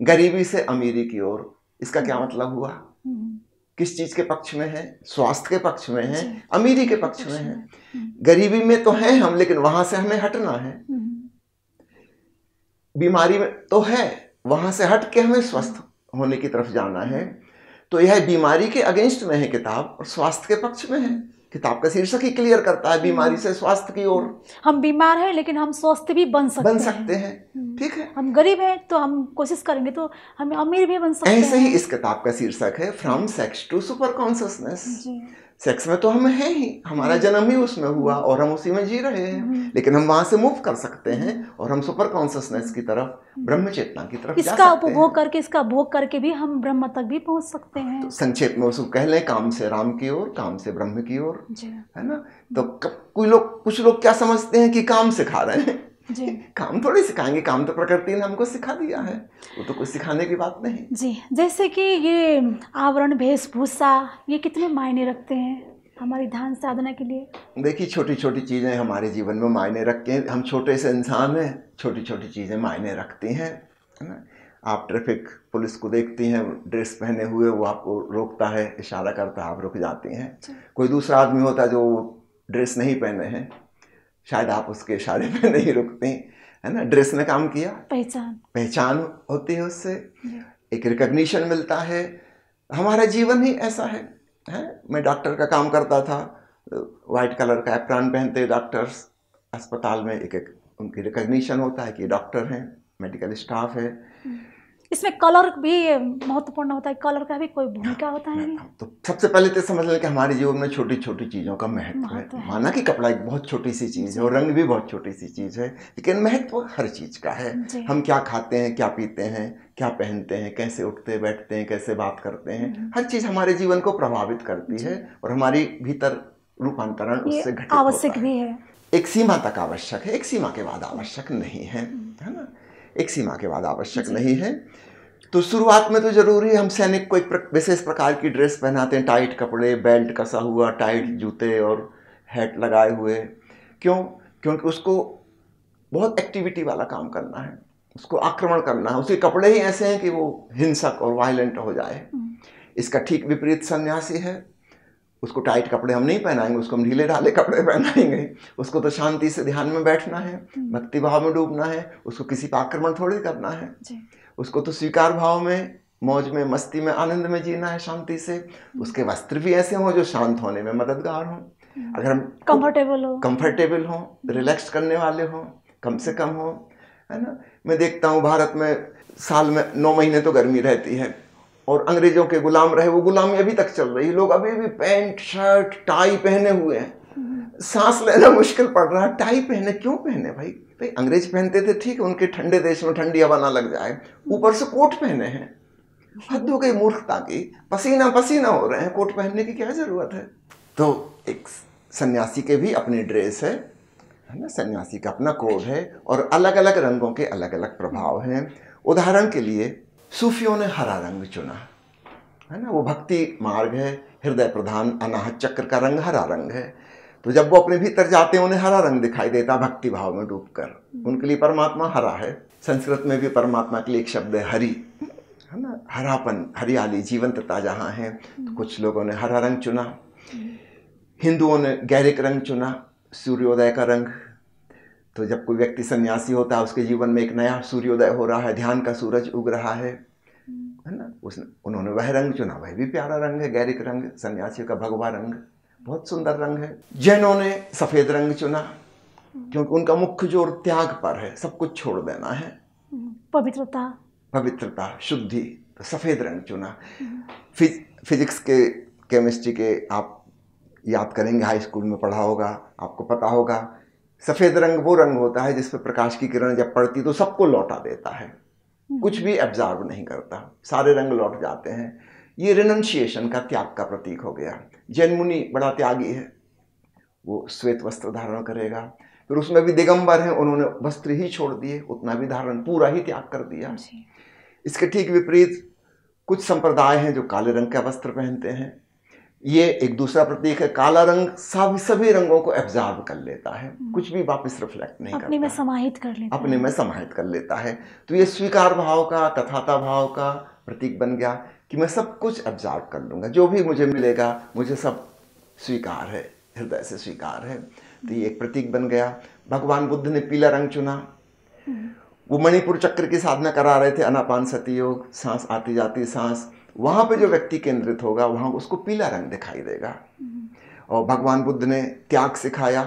गरीबी से अमीरी की ओर इसका क्या मतलब हुआ? किस चीज़ के पक्ष में है? स्वास्थ्य के पक्ष में है? अमीरी के पक्ष में है। गरीबी में तो है हम लेकिन वहाँ से हमें हटना है। हम्म। बीमारी में तो है वहाँ से हट के हमें स्वस्थ होने की तरफ़ जाना है। तो यह बीमारी के अगेंस्ट में है किताब और स्वास्थ्य के पक्ष में है। किताब का शीर्षक ही क्लियर करता है बीमारी से स्वास्थ्य की ओर। हम बीमार हैं लेकिन हम स्वस्थ भी बन सकते बन सकते हैं। हम्म। ठीक है? हम गरीब हैं तो हम कोशिश करेंगे तो हम अमीर भी बन सकते हैं ऐसे ही इस किताब का शीर्षक है from sex to super consciousness sex में तो हम हैं ही। हमारा जन्म ही उसमें हुआ और हम उसी में जी रहे हैं। लेकिन हम वहाँ से मूव कर सकते हैं और हम सुपर कॉन्सियसनेस की तरफ़ ब्रह्म चेतना की तरफ़ जा इसका सकते हैं। उपभोग करके इसका भोग करके भी हम ब्रह्म तक भी पहुँच सकते हैं। तो संक्षेप में उसको कह लें काम से राम की ओर काम से ब्रह्म की ओर है ना? तो कोई लोग कुछ लोग क्या समझते हैं कि काम सिखा रहे हैं? जी। काम थोड़ी सिखाएँगे काम तो प्रकृति ने हमको सिखा दिया है। वो तो कुछ सिखाने की बात नहीं। जी जैसे कि ये आवरण वेशभूषा ये कितने मायने रखते हैं हमारी ध्यान साधना के लिए? देखिए छोटी छोटी चीज़ें हमारे जीवन में मायने रखते हैं। हम छोटे से इंसान हैं छोटी छोटी चीज़ें मायने रखती हैं है ना? आप ट्रैफ़िक पुलिस को देखती हैं ड्रेस पहने हुए वो आपको रोकता है इशारा करता है आप रुक जाती हैं। कोई दूसरा आदमी होता है जो ड्रेस नहीं पहने हैं शायद आप उसके इशारे पे नहीं रुकती है ना? ड्रेस ने काम किया। पहचान। पहचान होती है उससे। एक रिकग्निशन मिलता है। हमारा जीवन ही ऐसा है है? मैं डॉक्टर का काम करता था। वाइट कलर का एप्रान पहनते डॉक्टर्स अस्पताल में एक एक उनकी रिकग्निशन होता है कि डॉक्टर हैं मेडिकल स्टाफ है। इसमें कलर भी महत्वपूर्ण होता है कलर का भी कोई भूमिका होता है? तो सबसे पहले तो समझ लें कि हमारे जीवन में छोटी छोटी चीज़ों का महत्व है। माना कि कपड़ा एक बहुत छोटी सी चीज़ है और रंग भी बहुत छोटी सी चीज़ है लेकिन महत्व हर चीज़ का है। हम क्या खाते हैं क्या पीते हैं क्या पहनते हैं कैसे उठते बैठते हैं कैसे बात करते हम्म। हैं हर चीज़ हमारे जीवन को प्रभावित करती है और हमारी भीतर रूपांतरण उससे घटित आवश्यक भी है। एक सीमा तक आवश्यक है एक सीमा के बाद आवश्यक नहीं है है ना? एक सीमा के बाद आवश्यक नहीं है। तो शुरुआत में तो ज़रूरी है हम सैनिक को एक प्र- विशेष प्रकार की ड्रेस पहनाते हैं। टाइट कपड़े बेल्ट कसा हुआ टाइट जूते और हैट लगाए हुए। क्यों? क्योंकि उसको बहुत एक्टिविटी वाला काम करना है। उसको आक्रमण करना है। उसके कपड़े ही ऐसे हैं कि वो हिंसक और वायलेंट हो जाए। इसका ठीक विपरीत सन्यासी है। उसको टाइट कपड़े हम नहीं पहनाएँगे उसको हम ढीले ढाले कपड़े पहनाएँगे। उसको तो शांति से ध्यान में बैठना है भक्ति भाव में डूबना है उसको किसी पर आक्रमण थोड़ी करना है। उसको तो स्वीकार भाव में मौज में मस्ती में आनंद में जीना है शांति से। उसके वस्त्र भी ऐसे हों जो शांत होने में मददगार हों। अगर हम कंफर्टेबल हो। कंफर्टेबल हों रिलैक्स करने वाले हों कम से कम हों है ना? मैं देखता हूँ भारत में साल में नौ महीने तो गर्मी रहती है। और अंग्रेज़ों के गुलाम रहे, वो गुलामी अभी तक चल रही है। लोग अभी भी पैंट, शर्ट, टाई पहने हुए हैं। सांस लेना मुश्किल पड़ रहा है। टाई पहने, क्यों पहने भाई? भाई, अंग्रेज़ पहनते थे, ठीक उनके ठंडे देश में ठंडी हवा ना लग जाए। ऊपर से कोट पहने हैं। हद हो गई मूर्खता की। पसीना पसीना हो रहे हैं। कोट पहनने की क्या ज़रूरत है? तो एक सन्यासी के भी अपनी ड्रेस है है ना? सन्यासी का अपना कोड है और अलग अलग रंगों के अलग अलग प्रभाव हैं। उदाहरण के लिए सूफियों ने हरा रंग चुना। है ना? वो भक्ति मार्ग है, हृदय प्रधान अनाहत चक्र का रंग हरा रंग है। तो जब वो अपने भीतर जाते हैं, उन्हें हरा रंग दिखाई देता भक्ति भाव में डूबकर उनके लिए परमात्मा हरा है। संस्कृत में भी परमात्मा के लिए एक शब्द है, हरी। है ना? हरापन, हरियाली जीवंतता जहाँ है तो कुछ लोगों ने हरा रंग चुना। हिंदुओं ने गैरिक रंग चुना, सूर्योदय का रंग। तो जब कोई व्यक्ति सन्यासी होता है उसके जीवन में एक नया सूर्योदय हो रहा है ध्यान का सूरज उग रहा है है ना? उसने उन्होंने वह रंग चुना वह भी प्यारा रंग है गैरिक रंग सन्यासियों का भगवा रंग बहुत सुंदर रंग है। जैनों ने सफ़ेद रंग चुना क्योंकि उनका मुख्य ज़ोर त्याग पर है सब कुछ छोड़ देना है। पवित्रता। पवित्रता शुद्धि तो सफ़ेद रंग चुना। फिज, फिजिक्स के केमिस्ट्री के आप याद करेंगे हाई स्कूल में पढ़ा होगा आपको पता होगा सफ़ेद रंग वो रंग होता है जिस पर प्रकाश की किरण जब पड़ती तो सबको लौटा देता है। कुछ भी एब्जॉर्व नहीं करता। सारे रंग लौट जाते हैं। ये रिनंशिएशन का त्याग का प्रतीक हो गया। जैन मुनि बड़ा त्यागी है। वो श्वेत वस्त्र धारण करेगा। फिर उसमें भी दिगंबर हैं। उन्होंने वस्त्र ही छोड़ दिए। उतना भी धारण पूरा ही त्याग कर दिया। इसके ठीक विपरीत कुछ संप्रदाय हैं जो काले रंग का वस्त्र पहनते हैं। ये एक दूसरा प्रतीक है काला रंग सभी सभी रंगों को एब्जॉर्ब कर लेता है। कुछ भी वापस रिफ्लेक्ट नहीं अपने में समाहित कर लेते अपने में समाहित कर लेता है। तो ये स्वीकार भाव का तथाता भाव का प्रतीक बन गया कि मैं सब कुछ एब्जॉर्ब कर लूँगा। जो भी मुझे मिलेगा मुझे सब स्वीकार है हृदय से स्वीकार है। तो ये एक प्रतीक बन गया। भगवान बुद्ध ने पीला रंग चुना। वो मणिपुर चक्र की साधना करा रहे थे अनापान सती योग सांस आती जाती सांस वहाँ पे जो व्यक्ति केंद्रित होगा, वहाँ उसको पीला रंग दिखाई देगा। और भगवान बुद्ध ने त्याग सिखाया,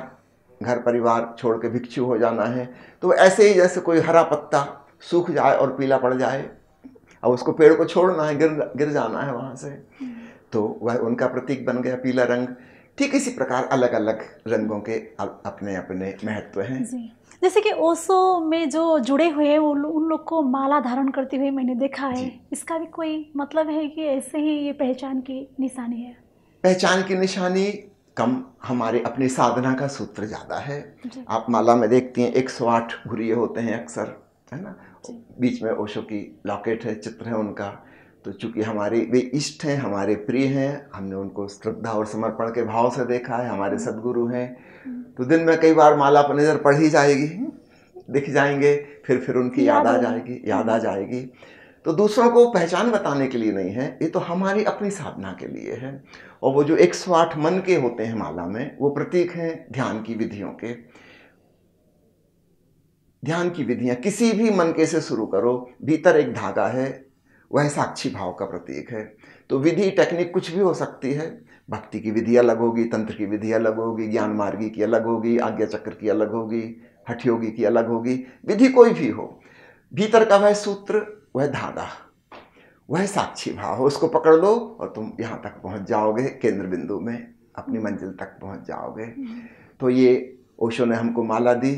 घर परिवार छोड़ के भिक्षु हो जाना है। तो ऐसे ही जैसे कोई हरा पत्ता सूख जाए और पीला पड़ जाए, अब उसको पेड़ को छोड़ना है, गिर गिर जाना है वहाँ से। तो वह उनका प्रतीक बन गया पीला रंग। ठीक इसी प्रकार अलग अलग रंगों के अपने अपने महत्व हैं। जैसे कि ओसो में जो जुड़े हुए हैं वो उन लोग को माला धारण करते हुए मैंने देखा है। इसका भी कोई मतलब है कि ऐसे ही ये पहचान की निशानी है? पहचान की निशानी कम हमारे अपनी साधना का सूत्र ज़्यादा है। आप माला में देखती हैं एक सौ आठ घुरिए होते हैं अक्सर है ना? बीच में ओशो की लॉकेट है चित्र है उनका। तो चूँकि हमारे वे इष्ट हैं हमारे प्रिय हैं हमने उनको श्रद्धा और समर्पण के भाव से देखा है हमारे। सदगुरु हैं। तो दिन में कई बार माला पर नज़र पढ़ ही जाएगी दिख जाएँगे फिर फिर उनकी याद आ जाएगी याद आ। जाएगी। तो दूसरों को पहचान बताने के लिए नहीं है ये तो हमारी अपनी साधना के लिए है। और वो जो 108 मन के होते हैं माला में वो प्रतीक हैं ध्यान की विधियों के। ध्यान की विधियाँ किसी भी मन के से शुरू करो भीतर एक धागा है वह साक्षी भाव का प्रतीक है। तो विधि टेक्निक कुछ भी हो सकती है भक्ति की विधि अलग होगी तंत्र की विधि अलग होगी ज्ञान मार्गी की अलग होगी आज्ञा चक्र की अलग होगी हठ योगी की अलग होगी विधि कोई भी हो भीतर का वह सूत्र वह धागा वह साक्षी भाव उसको पकड़ लो और तुम यहाँ तक पहुँच जाओगे केंद्र बिंदु में अपनी मंजिल तक पहुँच जाओगे हम्म। तो ये ओशो ने हमको माला दी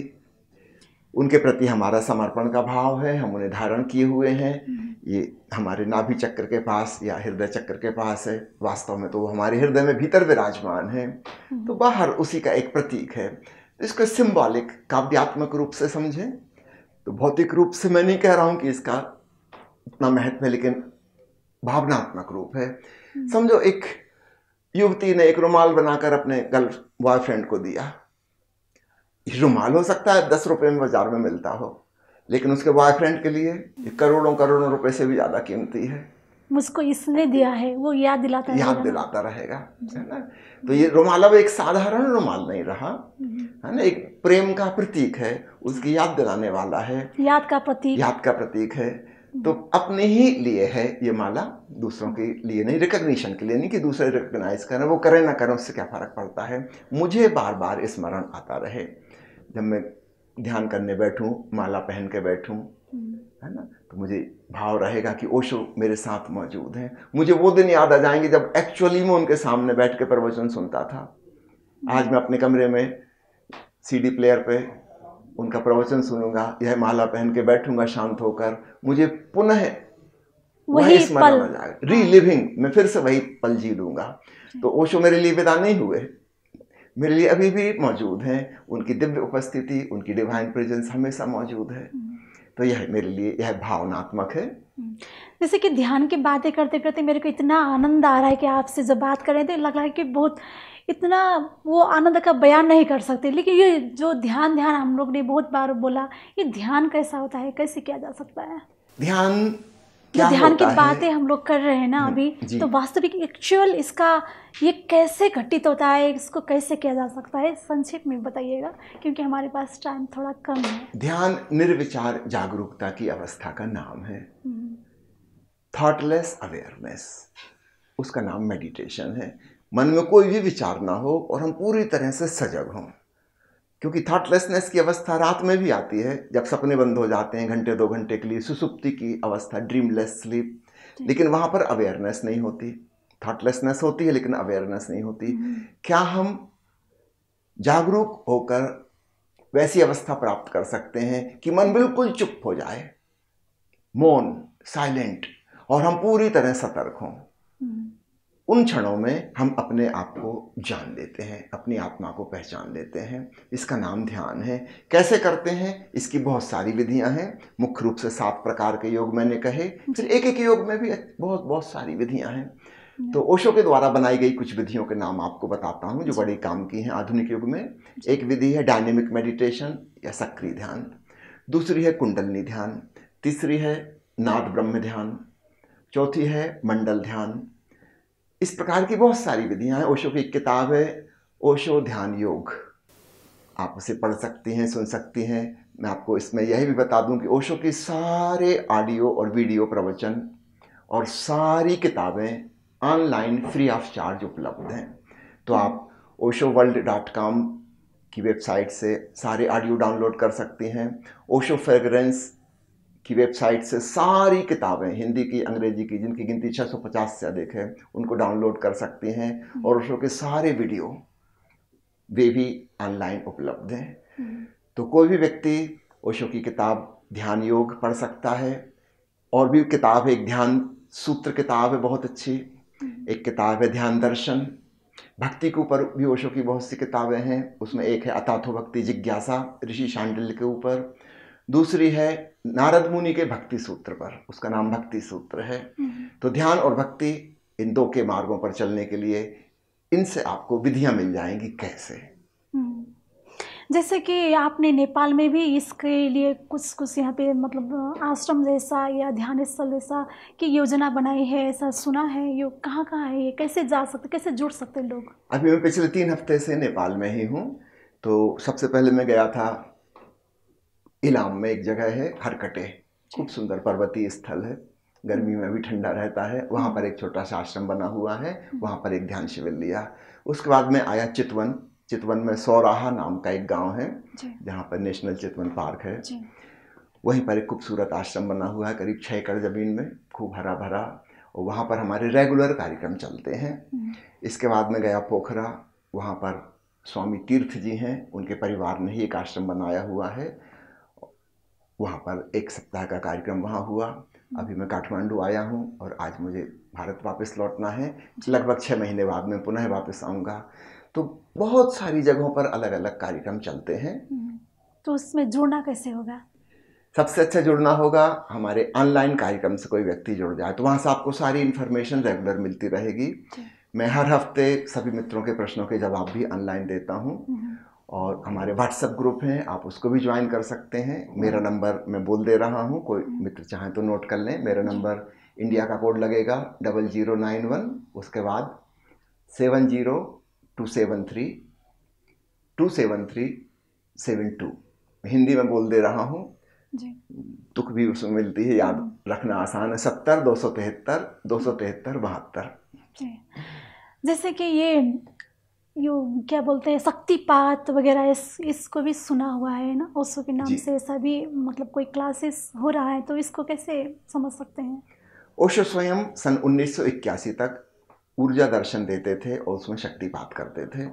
उनके प्रति हमारा समर्पण का भाव है हम उन्हें धारण किए हुए हैं। हम्म। ये हमारे नाभि चक्र के पास या हृदय चक्र के पास है। वास्तव में तो वो हमारे हृदय में भीतर विराजमान है। हम्म। तो बाहर उसी का एक प्रतीक है। इसको सिंबॉलिक काव्यात्मक रूप से समझें। तो भौतिक रूप से मैं नहीं कह रहा हूँ कि इसका इतना महत्व है लेकिन भावनात्मक रूप है। हम्म। समझो एक युवती ने एक रुमाल बनाकर अपने गर्ल बॉयफ्रेंड को दिया। रुमाल हो सकता है दस रुपये में बाज़ार में मिलता हो लेकिन उसके बॉयफ्रेंड के लिए करोड़ों करोड़ों रुपए से भी ज़्यादा कीमती है। मुझको इसने दिया है वो याद दिलाता याद दिलाता रहेगा है ना? तो ये रुमाल अब एक साधारण रुमाल नहीं रहा हम्म। है ना? एक प्रेम का प्रतीक है उसकी याद दिलाने वाला है। याद का प्रतीक। याद का प्रतीक है। तो अपने ही लिए है ये माला दूसरों के लिए नहीं रिकग्निशन के लिए नहीं कि दूसरे रिकग्नाइज करें वो करें ना करें उससे क्या फ़र्क पड़ता है? मुझे बार बार स्मरण आता रहे। जब मैं ध्यान करने बैठूं माला पहन के बैठूं हम्म। है ना तो मुझे भाव रहेगा कि ओशो मेरे साथ मौजूद हैं। मुझे वो दिन याद आ जाएँगे जब एक्चुअली मैं उनके सामने बैठ के प्रवचन सुनता था। आज मैं अपने कमरे में सीडी प्लेयर पे उनका प्रवचन सुनूँगा यह माला पहन के बैठूँगा शांत होकर मुझे पुनः वही स्मरण आ जाएगा। रीलिविंग मैं फिर से वही पल जी लूँगा। तो ओशो मेरे लिए विदा नहीं हुए। मेरे लिए अभी भी मौजूद हैं। उनकी दिव्य उपस्थिति उनकी डिवाइन प्रेजेंस हमेशा मौजूद है। तो यह मेरे लिए यह भावनात्मक है। जैसे कि ध्यान की बातें करते करते मेरे को इतना आनंद आ रहा है कि आपसे जब बात कर रहे थे लग रहा है कि बहुत इतना वो आनंद का बयान नहीं कर सकते। लेकिन ये जो ध्यान ध्यान हम लोग ने बहुत बार बोला ये ध्यान कैसा होता है? कैसे किया जा सकता है? ध्यान जो ध्यान की बातें हम लोग कर रहे हैं ना अभी तो वास्तविक एक्चुअल इसका ये कैसे घटित होता है इसको कैसे किया जा सकता है संक्षेप में बताइएगा क्योंकि हमारे पास टाइम थोड़ा कम है। ध्यान निर्विचार जागरूकता की अवस्था का नाम है। थॉटलेस हम्म। अवेयरनेस उसका नाम मेडिटेशन है। मन में कोई भी विचार ना हो और हम पूरी तरह से सजग हों। क्योंकि थॉटलेसनेस की अवस्था रात में भी आती है जब सपने बंद हो जाते हैं घंटे दो घंटे के लिए सुसुप्ति की अवस्था ड्रीमलेस स्लीप लेकिन वहाँ पर अवेयरनेस नहीं होती। थॉटलेसनेस होती है लेकिन अवेयरनेस नहीं होती। हम्म। क्या हम जागरूक होकर वैसी अवस्था प्राप्त कर सकते हैं कि मन बिल्कुल चुप हो जाए? मौन साइलेंट और हम पूरी तरह सतर्क हों। उन क्षणों में हम अपने आप को जान लेते हैं अपनी आत्मा को पहचान लेते हैं। इसका नाम ध्यान है। कैसे करते हैं? इसकी बहुत सारी विधियाँ हैं। मुख्य रूप से सात प्रकार के योग मैंने कहे। फिर एक एक योग में भी बहुत बहुत सारी विधियाँ हैं। तो ओशो के द्वारा बनाई गई कुछ विधियों के नाम आपको बताता हूँ जो बड़े काम की हैं आधुनिक युग में। एक विधि है डायनेमिक मेडिटेशन या सक्रिय ध्यान। दूसरी है कुंडलनी ध्यान। तीसरी है नाद ब्रह्म ध्यान। चौथी है मंडल ध्यान। इस प्रकार की बहुत सारी विधियाँ हैं। ओशो की एक किताब है, ओशो ध्यान योग। आप उसे पढ़ सकती हैं, सुन सकती हैं। मैं आपको इसमें यही भी बता दूँ कि ओशो के सारे ऑडियो और वीडियो प्रवचन और सारी किताबें ऑनलाइन फ्री ऑफ़ चार्ज उपलब्ध हैं। तो आप ओशो वर्ल्ड डॉट कॉम की वेबसाइट से सारे ऑडियो डाउनलोड कर सकती हैं। ओशो फ्रेगरेंस की वेबसाइट से सारी किताबें हिंदी की अंग्रेज़ी की जिनकी गिनती 650 से अधिक है उनको डाउनलोड कर सकती हैं और ओशो के सारे वीडियो वे भी ऑनलाइन उपलब्ध हैं। तो कोई भी व्यक्ति ओशो की किताब ध्यान योग पढ़ सकता है और भी किताब है एक ध्यान सूत्र किताब है बहुत अच्छी। एक किताब है ध्यान दर्शन। भक्ति के ऊपर भी ओशो की बहुत सी किताबें हैं उसमें एक है अताथो भक्ति जिज्ञासा ऋषि शांडिल्य के ऊपर। दूसरी है नारद मुनि के भक्ति सूत्र पर उसका नाम भक्ति सूत्र है। तो ध्यान और भक्ति इन दो के मार्गों पर चलने के लिए इनसे आपको विधियाँ मिल जाएँगी कैसे? हम्म। जैसे कि आपने नेपाल में भी इसके लिए कुछ कुछ यहाँ पे मतलब आश्रम जैसा या ध्यान स्थल जैसा की योजना बनाई है ऐसा सुना है? ये कहाँ कहाँ है ये? कैसे जा सकते कैसे जुड़ सकते लोग? अभी मैं पिछले तीन हफ़्ते से नेपाल में ही हूँ। तो सबसे पहले मैं गया था इलाम में एक जगह है हरकटे। खूब सुंदर पर्वतीय स्थल है। गर्मी में भी ठंडा रहता है। वहाँ पर एक छोटा सा आश्रम बना हुआ है। वहाँ पर एक ध्यान शिविर लिया। उसके बाद में आया चितवन। चितवन में सौराहा नाम का एक गाँव है जहाँ पर नेशनल चितवन पार्क है। वहीं पर एक खूबसूरत आश्रम बना हुआ है करीब छः एकड़ ज़मीन में खूब हरा भरा और वहाँ पर हमारे रेगुलर कार्यक्रम चलते हैं। हम्म। इसके बाद में गया पोखरा। वहाँ पर स्वामी तीर्थ जी हैं। उनके परिवार ने ही एक आश्रम बनाया हुआ है। वहाँ पर एक सप्ताह का कार्यक्रम वहाँ हुआ। अभी मैं काठमांडू आया हूँ और आज मुझे भारत वापस लौटना है। लगभग छः महीने बाद मैं पुनः वापस आऊँगा। तो बहुत सारी जगहों पर अलग अलग कार्यक्रम चलते हैं। हम्म, तो उसमें जुड़ना कैसे होगा? सबसे अच्छा जुड़ना होगा हमारे ऑनलाइन कार्यक्रम से कोई व्यक्ति जुड़ जाए तो वहाँ से आपको सारी इन्फॉर्मेशन रेगुलर मिलती रहेगी। मैं हर हफ़्ते सभी मित्रों के प्रश्नों के जवाब भी ऑनलाइन देता हूँ। हम्म। और हमारे व्हाट्सएप ग्रुप हैं आप उसको भी ज्वाइन कर सकते हैं। मेरा नंबर मैं बोल दे रहा हूँ कोई मित्र चाहें तो नोट कर लें। मेरा नंबर इंडिया का कोड लगेगा डबल ज़ीरो नाइन वन उसके बाद seven zero two seven three two seven three seven two Hindi में बोल दे रहा हूँ। तुक भी उसमें मिलती है याद हम्म। रखना आसान है। सत्तर दो सौ तिहत्तर दो सौ तिहत्तर बहत्तर। जैसे कि ये यो क्या बोलते हैं शक्तिपात वगैरह इस इसको भी सुना हुआ है ना? ओसो के नाम से ऐसा भी मतलब कोई क्लासेस हो रहा है तो इसको कैसे समझ सकते हैं? ओशो स्वयं सन 1981 तक ऊर्जा दर्शन देते थे और उसमें शक्तिपात करते थे।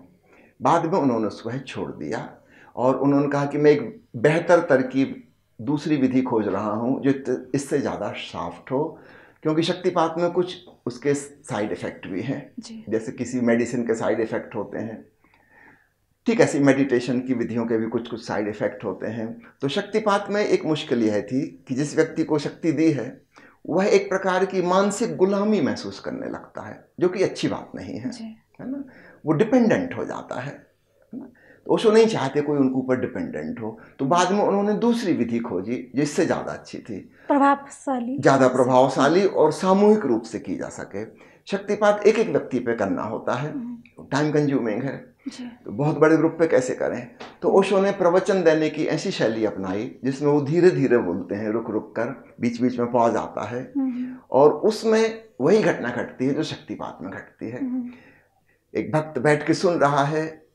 बाद में उन्होंने उसको छोड़ दिया और उन्होंने कहा कि मैं एक बेहतर तरकीब दूसरी विधि खोज रहा हूँ जो इससे ज़्यादा सॉफ्ट हो। क्योंकि शक्तिपात में कुछ उसके साइड इफ़ेक्ट भी हैं। जैसे किसी मेडिसिन के साइड इफ़ेक्ट होते हैं। ठीक ऐसी मेडिटेशन की विधियों के भी कुछ कुछ साइड इफ़ेक्ट होते हैं। तो शक्तिपात में एक मुश्किल यह थी कि जिस व्यक्ति को शक्ति दी है वह एक प्रकार की मानसिक गुलामी महसूस करने लगता है जो कि अच्छी बात नहीं है। है ना? वो डिपेंडेंट हो जाता है। तो ओशो नहीं चाहते कोई उनके ऊपर डिपेंडेंट हो। तो बाद में उन्होंने दूसरी विधि खोजी जिससे ज़्यादा अच्छी थी। प्रभावशाली। ज़्यादा प्रभावशाली और सामूहिक रूप से की जा सके। शक्तिपात एक एक व्यक्ति पे करना होता है। टाइम हम्म। कंज्यूमिंग है। तो बहुत बड़े ग्रुप पे कैसे करें? तो ओशो ने प्रवचन देने की ऐसी शैली अपनाई जिसमें वो धीरे धीरे बोलते हैं रुक रुक कर बीच बीच में पॉज आता है। हम्म। और उसमें वही घटना घटती है जो शक्तिपात में घटती है। हम्म। एक भक्त बैठ के सुन रहा है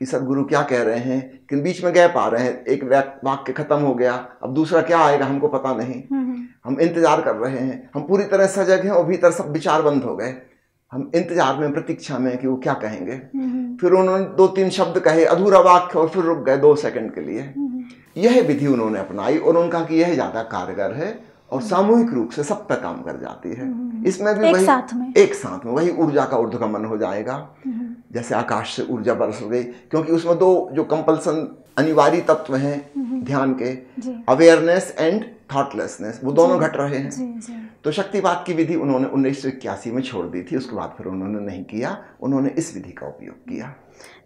कि सदगुरु क्या कह रहे हैं कि बीच में गैप आ रहे हैं एक वाक्य खत्म हो गया अब दूसरा क्या आएगा हमको पता नहीं। हम्म, हम्म। हम इंतज़ार कर रहे हैं हम पूरी तरह सजग हैं और भीतर सब विचार बंद हो गए। हम इंतज़ार में प्रतीक्षा में कि वो क्या कहेंगे। हम्म, फिर उन्होंने दो तीन शब्द कहे अधूरा वाक्य और फिर रुक गए दो सेकंड के लिए। यह विधि उन्होंने अपनाई और उनका कि यह ज़्यादा कारगर है और सामूहिक रूप से सब पे काम कर जाती है। इसमें भी एक वही साथ में। एक साथ में वही ऊर्जा का ऊर्ध्वगमन हो जाएगा। जैसे आकाश से ऊर्जा बरस गई क्योंकि उसमें दो जो कंपल्सन अनिवार्य तत्व हैं ध्यान के अवेयरनेस एंड थॉटलेसनेस वो दोनों घट रहे हैं। जी, जी। तो शक्तिवाद की विधि उन्होंने उन्नीस सौ इक्यासी में छोड़ दी थी उसके बाद फिर उन्होंने नहीं किया उन्होंने इस विधि का उपयोग किया।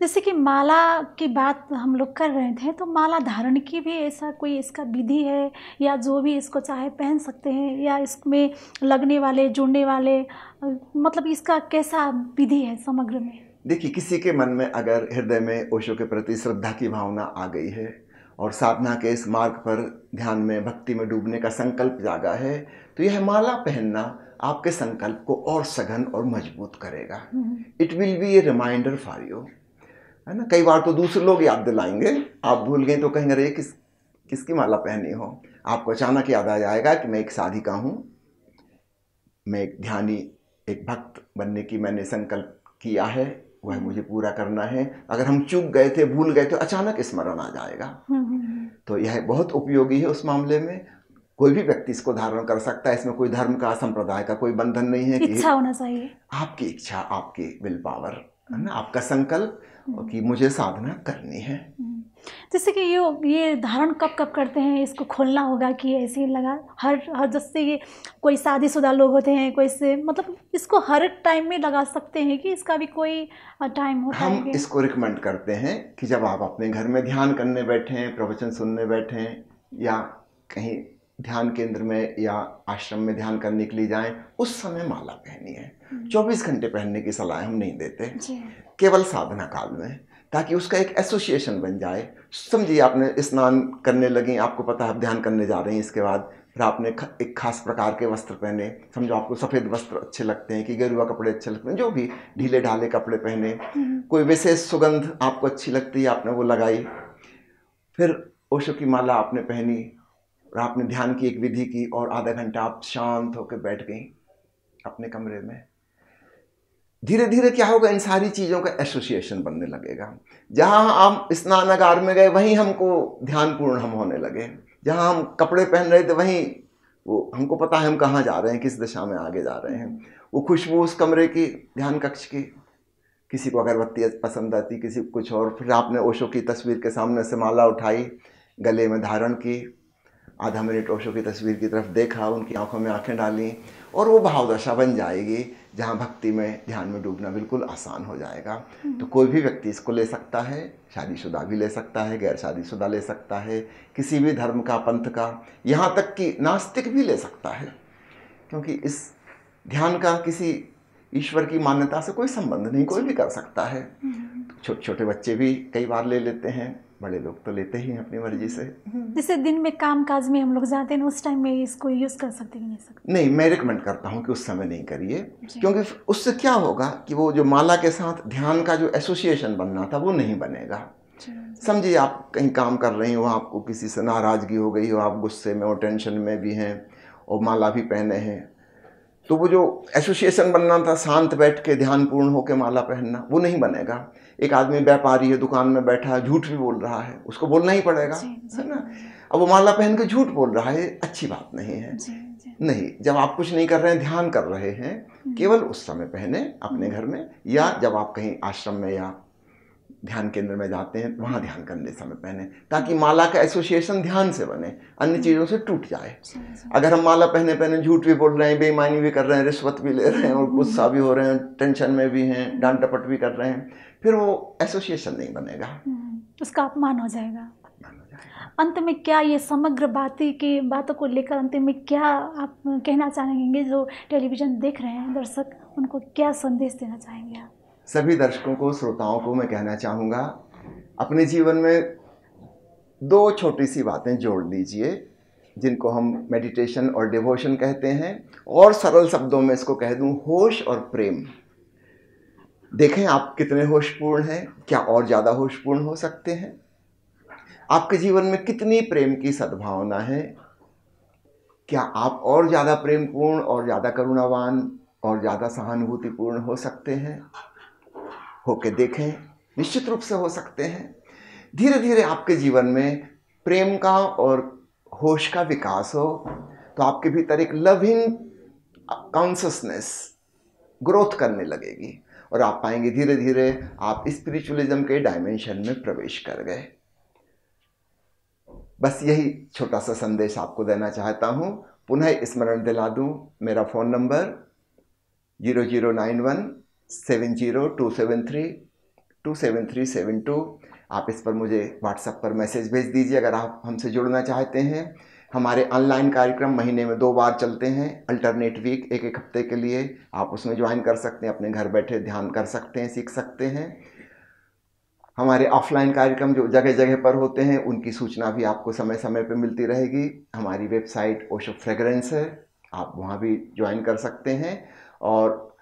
जैसे कि माला की बात हम लोग कर रहे थे तो माला धारण की भी ऐसा कोई इसका विधि है या जो भी इसको चाहे पहन सकते हैं या इसमें लगने वाले जुड़ने वाले मतलब इसका कैसा विधि है समग्र में? देखिए किसी के मन में अगर हृदय में ओशो के प्रति श्रद्धा की भावना आ गई है और साधना के इस मार्ग पर ध्यान में भक्ति में डूबने का संकल्प जागा है तो यह माला पहनना आपके संकल्प को और सघन और मज़बूत करेगा। It will be a reminder for you है ना? कई बार तो दूसरे लोग याद दिलाएँगे। आप भूल गए तो कहेंगे अरे किस किसकी माला पहनी हो? आपको अचानक याद आ जाएगा कि मैं एक साधिका हूँ। मैं एक ध्यानी एक भक्त बनने की मैंने संकल्प किया है। वह मुझे पूरा करना है। अगर हम चूक गए थे भूल गए तो अचानक स्मरण आ जाएगा। हम्म, हम्म, हम्म। तो यह बहुत उपयोगी है उस मामले में। कोई भी व्यक्ति इसको धारण कर सकता है। इसमें कोई धर्म का संप्रदाय का कोई बंधन नहीं है कि इच्छा होना चाहिए। आपकी इच्छा आपकी विल पावर है ना? आपका संकल्प कि मुझे साधना करनी है। जैसे कि ये ये धारण कब कब करते हैं? इसको खोलना होगा कि ऐसे ही लगा। हर हर जैसे ये कोई शादीशुदा लोग होते हैं कोई से मतलब इसको हर टाइम में लगा सकते हैं कि इसका भी कोई टाइम होता है हम इसको रिकमेंड करते हैं कि जब आप अपने घर में ध्यान करने बैठे प्रवचन सुनने बैठे या कहीं ध्यान केंद्र में या आश्रम में ध्यान करने के लिए जाएँ उस समय माला पहनी है हम्म। 24 घंटे पहनने की सलाह हम नहीं देते। केवल साधना काल में। ताकि उसका एक एसोसिएशन बन जाए। समझिए आपने स्नान करने लगी आपको पता है आप ध्यान करने जा रहे हैं इसके बाद फिर आपने एक खास प्रकार के वस्त्र पहने। समझो आपको सफ़ेद वस्त्र अच्छे लगते हैं कि गेरुआ कपड़े अच्छे लगते हैं जो भी ढीले ढाले कपड़े पहने। हम्म, कोई विशेष सुगंध आपको अच्छी लगती है आपने वो लगाई। फिर ओशो की माला आपने पहनी और आपने ध्यान की एक विधि की और आधा घंटा आप शांत होकर बैठ गई अपने कमरे में। धीरे धीरे क्या होगा? इन सारी चीज़ों का एसोसिएशन बनने लगेगा। जहाँ हम स्नानागार में गए, वहीं हमको ध्यानपूर्ण हम होने लगे। जहाँ हम कपड़े पहन रहे थे, वहीं वो, हमको पता है हम कहाँ जा रहे हैं, किस दिशा में आगे जा रहे हैं। वो खुशबू उस कमरे की, ध्यान कक्ष की। किसी को अगरबत्ती पसंद आती, किसी को कुछ और। फिर आपने ओशो की तस्वीर के सामने से माला उठाई, गले में धारण की। आधा मिनट ओशो की तस्वीर की तरफ़ देखा, उनकी आँखों में आँखें डाली, और वो भावदशा बन जाएगी। जहाँ भक्ति में ध्यान में डूबना बिल्कुल आसान हो जाएगा। तो कोई भी व्यक्ति इसको ले सकता है शादीशुदा भी ले सकता है गैर शादीशुदा ले सकता है किसी भी धर्म का पंथ का यहाँ तक कि नास्तिक भी ले सकता है। क्योंकि इस ध्यान का किसी ईश्वर की मान्यता से कोई संबंध नहीं कोई भी कर सकता है। छोटे छोटे बच्चे भी कई बार ले लेते हैं। बड़े लोग तो लेते ही हैं अपनी मर्ज़ी से। जैसे दिन में काम काज में हम लोग जाते हैं उस टाइम में इसको यूज़ कर सकते हैं नहीं सकते? नहीं मैं रिकमेंड करता हूँ कि उस समय नहीं करिए क्योंकि उससे क्या होगा कि वो जो माला के साथ ध्यान का जो एसोसिएशन बनना था वो नहीं बनेगा। समझिए आप कहीं काम कर रही हो आपको किसी से नाराज़गी हो गई हो आप गुस्से में हो टेंशन में भी हैं और माला भी पहने हैं तो वो जो एसोसिएशन बनना था शांत बैठ के ध्यानपूर्ण होकर माला पहनना वो नहीं बनेगा। एक आदमी व्यापारी है दुकान में बैठा है झूठ भी बोल रहा है। उसको बोलना ही पड़ेगा। है ना? अब वो माला पहन के झूठ बोल रहा है अच्छी बात नहीं है। जी जी। नहीं जब आप कुछ नहीं कर रहे हैं ध्यान कर रहे हैं केवल उस समय पहने अपने घर में या जब आप कहीं आश्रम में या ध्यान केंद्र में जाते हैं वहाँ ध्यान करने समय पहने ताकि माला का एसोसिएशन ध्यान से बने अन्य चीज़ों से टूट जाए। अगर हम माला पहने पहने झूठ भी बोल रहे हैं बेईमानी भी कर रहे हैं रिश्वत भी ले रहे हैं और गुस्सा भी हो रहे हैं टेंशन में भी हैं डांट टपट भी कर रहे हैं फिर वो एसोसिएशन नहीं बनेगा। हम्म, उसका अपमान हो जाएगा। अंत में क्या ये समग्र बातें की बातों को लेकर अंत में क्या आप कहना चाहेंगे जो टेलीविज़न देख रहे हैं दर्शक उनको क्या संदेश देना चाहेंगे आप? सभी दर्शकों को श्रोताओं को मैं कहना चाहूँगा अपने जीवन में दो छोटी सी बातें जोड़ लीजिए जिनको हम मेडिटेशन और डिवोशन कहते हैं और सरल शब्दों में इसको कह दूँ होश और प्रेम। देखें आप कितने होशपूर्ण हैं, क्या और ज़्यादा होशपूर्ण हो सकते हैं? आपके जीवन में कितनी प्रेम की सद्भावना है? क्या आप और ज़्यादा प्रेमपूर्ण और ज़्यादा करुणावान और ज़्यादा सहानुभूतिपूर्ण हो सकते हैं? होके देखें, निश्चित रूप से हो सकते हैं। धीरे धीरे आपके जीवन में प्रेम का और होश का विकास हो तो आपके भीतर एक लविंग कॉन्सियसनेस ग्रोथ करने लगेगी। और आप पाएँगे धीरे धीरे आप स्पिरिचुअलिज्म के डायमेंशन में प्रवेश कर गए। बस यही छोटा सा संदेश आपको देना चाहता हूँ। पुनः स्मरण दिला दूँ मेरा phone number zero zero nine one seven zero two seven three two seven three seven two आप इस पर मुझे व्हाट्सएप पर मैसेज भेज दीजिए अगर आप हमसे जुड़ना चाहते हैं। हमारे ऑनलाइन कार्यक्रम महीने में दो बार चलते हैं अल्टरनेट वीक एक एक हफ़्ते के लिए। आप उसमें ज्वाइन कर सकते हैं, अपने घर बैठे ध्यान कर सकते हैं, सीख सकते हैं। हमारे ऑफलाइन कार्यक्रम जो जगह जगह पर होते हैं, उनकी सूचना भी आपको समय समय पर मिलती रहेगी। हमारी वेबसाइट ओशो फ्रेगरेंस है, आप वहाँ भी ज्वाइन कर सकते हैं। और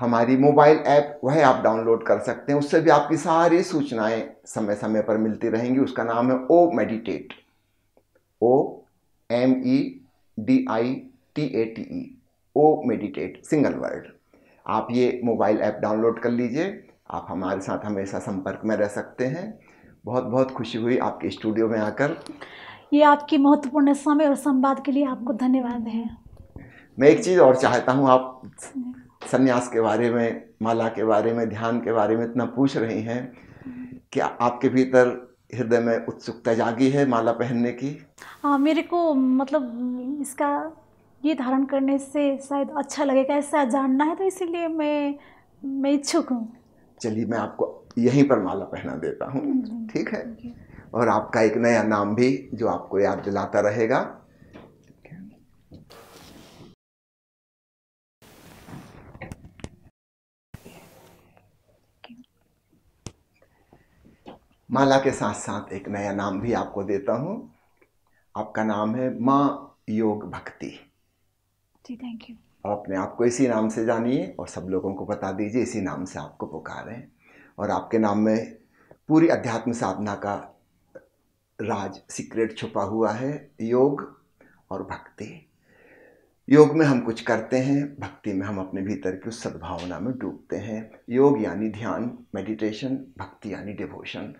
हमारी मोबाइल ऐप वह आप डाउनलोड कर सकते हैं। उससे भी आपकी सारी सूचनाएँ समय समय पर मिलती रहेंगी। उसका नाम है O meditate O M E D I T A T E O meditate single word आप ये मोबाइल ऐप डाउनलोड कर लीजिए। आप हमारे साथ हमेशा संपर्क में रह सकते हैं। बहुत बहुत खुशी हुई आपके स्टूडियो में आकर। ये आपकी महत्वपूर्ण समय और संवाद के लिए आपको धन्यवाद है। मैं एक चीज़ और चाहता हूँ आप संन्यास के बारे में माला के बारे में ध्यान के बारे में इतना पूछ रही हैं कि आपके भीतर हृदय में उत्सुकता जागी है माला पहनने की? हाँ मेरे को मतलब इसका ये धारण करने से शायद अच्छा लगेगा ऐसा जानना है तो इसीलिए मैं मैं इच्छुक हूँ। चलिए मैं आपको यहीं पर माला पहना देता हूँ। ठीक है? और आपका एक नया नाम भी जो आपको याद दिलाता रहेगा। माला के साथ साथ एक नया नाम भी आपको देता हूँ। आपका नाम है माँ योग भक्ति। जी थैंक यू और अपने आप को इसी नाम से जानिए और सब लोगों को बता दीजिए इसी नाम से आपको पुकारें। और आपके नाम में पूरी अध्यात्म साधना का राज सीक्रेट छुपा हुआ है योग और भक्ति। योग में हम कुछ करते हैं भक्ति में हम अपने भीतर की उस सद्भावना में डूबते हैं। योग यानी ध्यान मेडिटेशन भक्ति यानी डिवोशन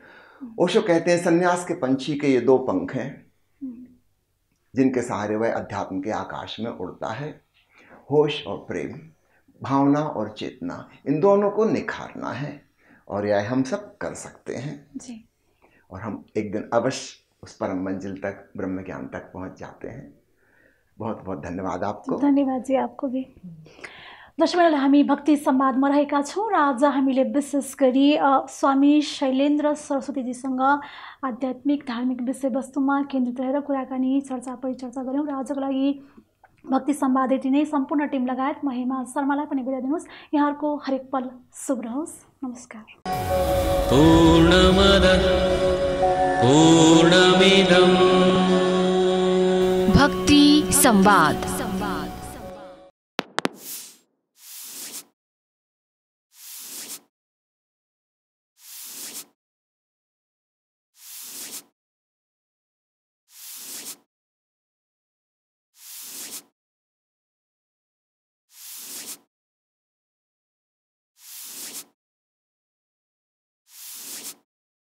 ओशो कहते हैं सन्यास के पंछी के ये दो पंख हैं जिनके सहारे वह अध्यात्म के आकाश में उड़ता है। होश और प्रेम भावना और चेतना इन दोनों को निखारना है और यह हम सब कर सकते हैं। जी। और हम एक दिन अवश्य उस परम मंजिल तक ब्रह्म ज्ञान तक पहुँच जाते हैं। बहुत बहुत धन्यवाद आपको। धन्यवाद जी आपको भी। दर्शकलाई हामी भक्ति संवादमा रहेका छौँ र आज हामीले विशेष गरी स्वामी शैलेन्द्र सरस्वतीजीसँग आध्यात्मिक धार्मिक विषयवस्तुमा केन्द्रित रहेर कुराकानी चर्चा परिचर्चा गऱ्यौँ र आजको लागि भक्ति संवाद यति नै। सम्पूर्ण टिम लगायत म हेमा शर्मालाई पनि बिदा दिनुहोस्। यहाँहरूको हरेक पल शुभ रहोस्। नमस्कार। भक्ति संवाद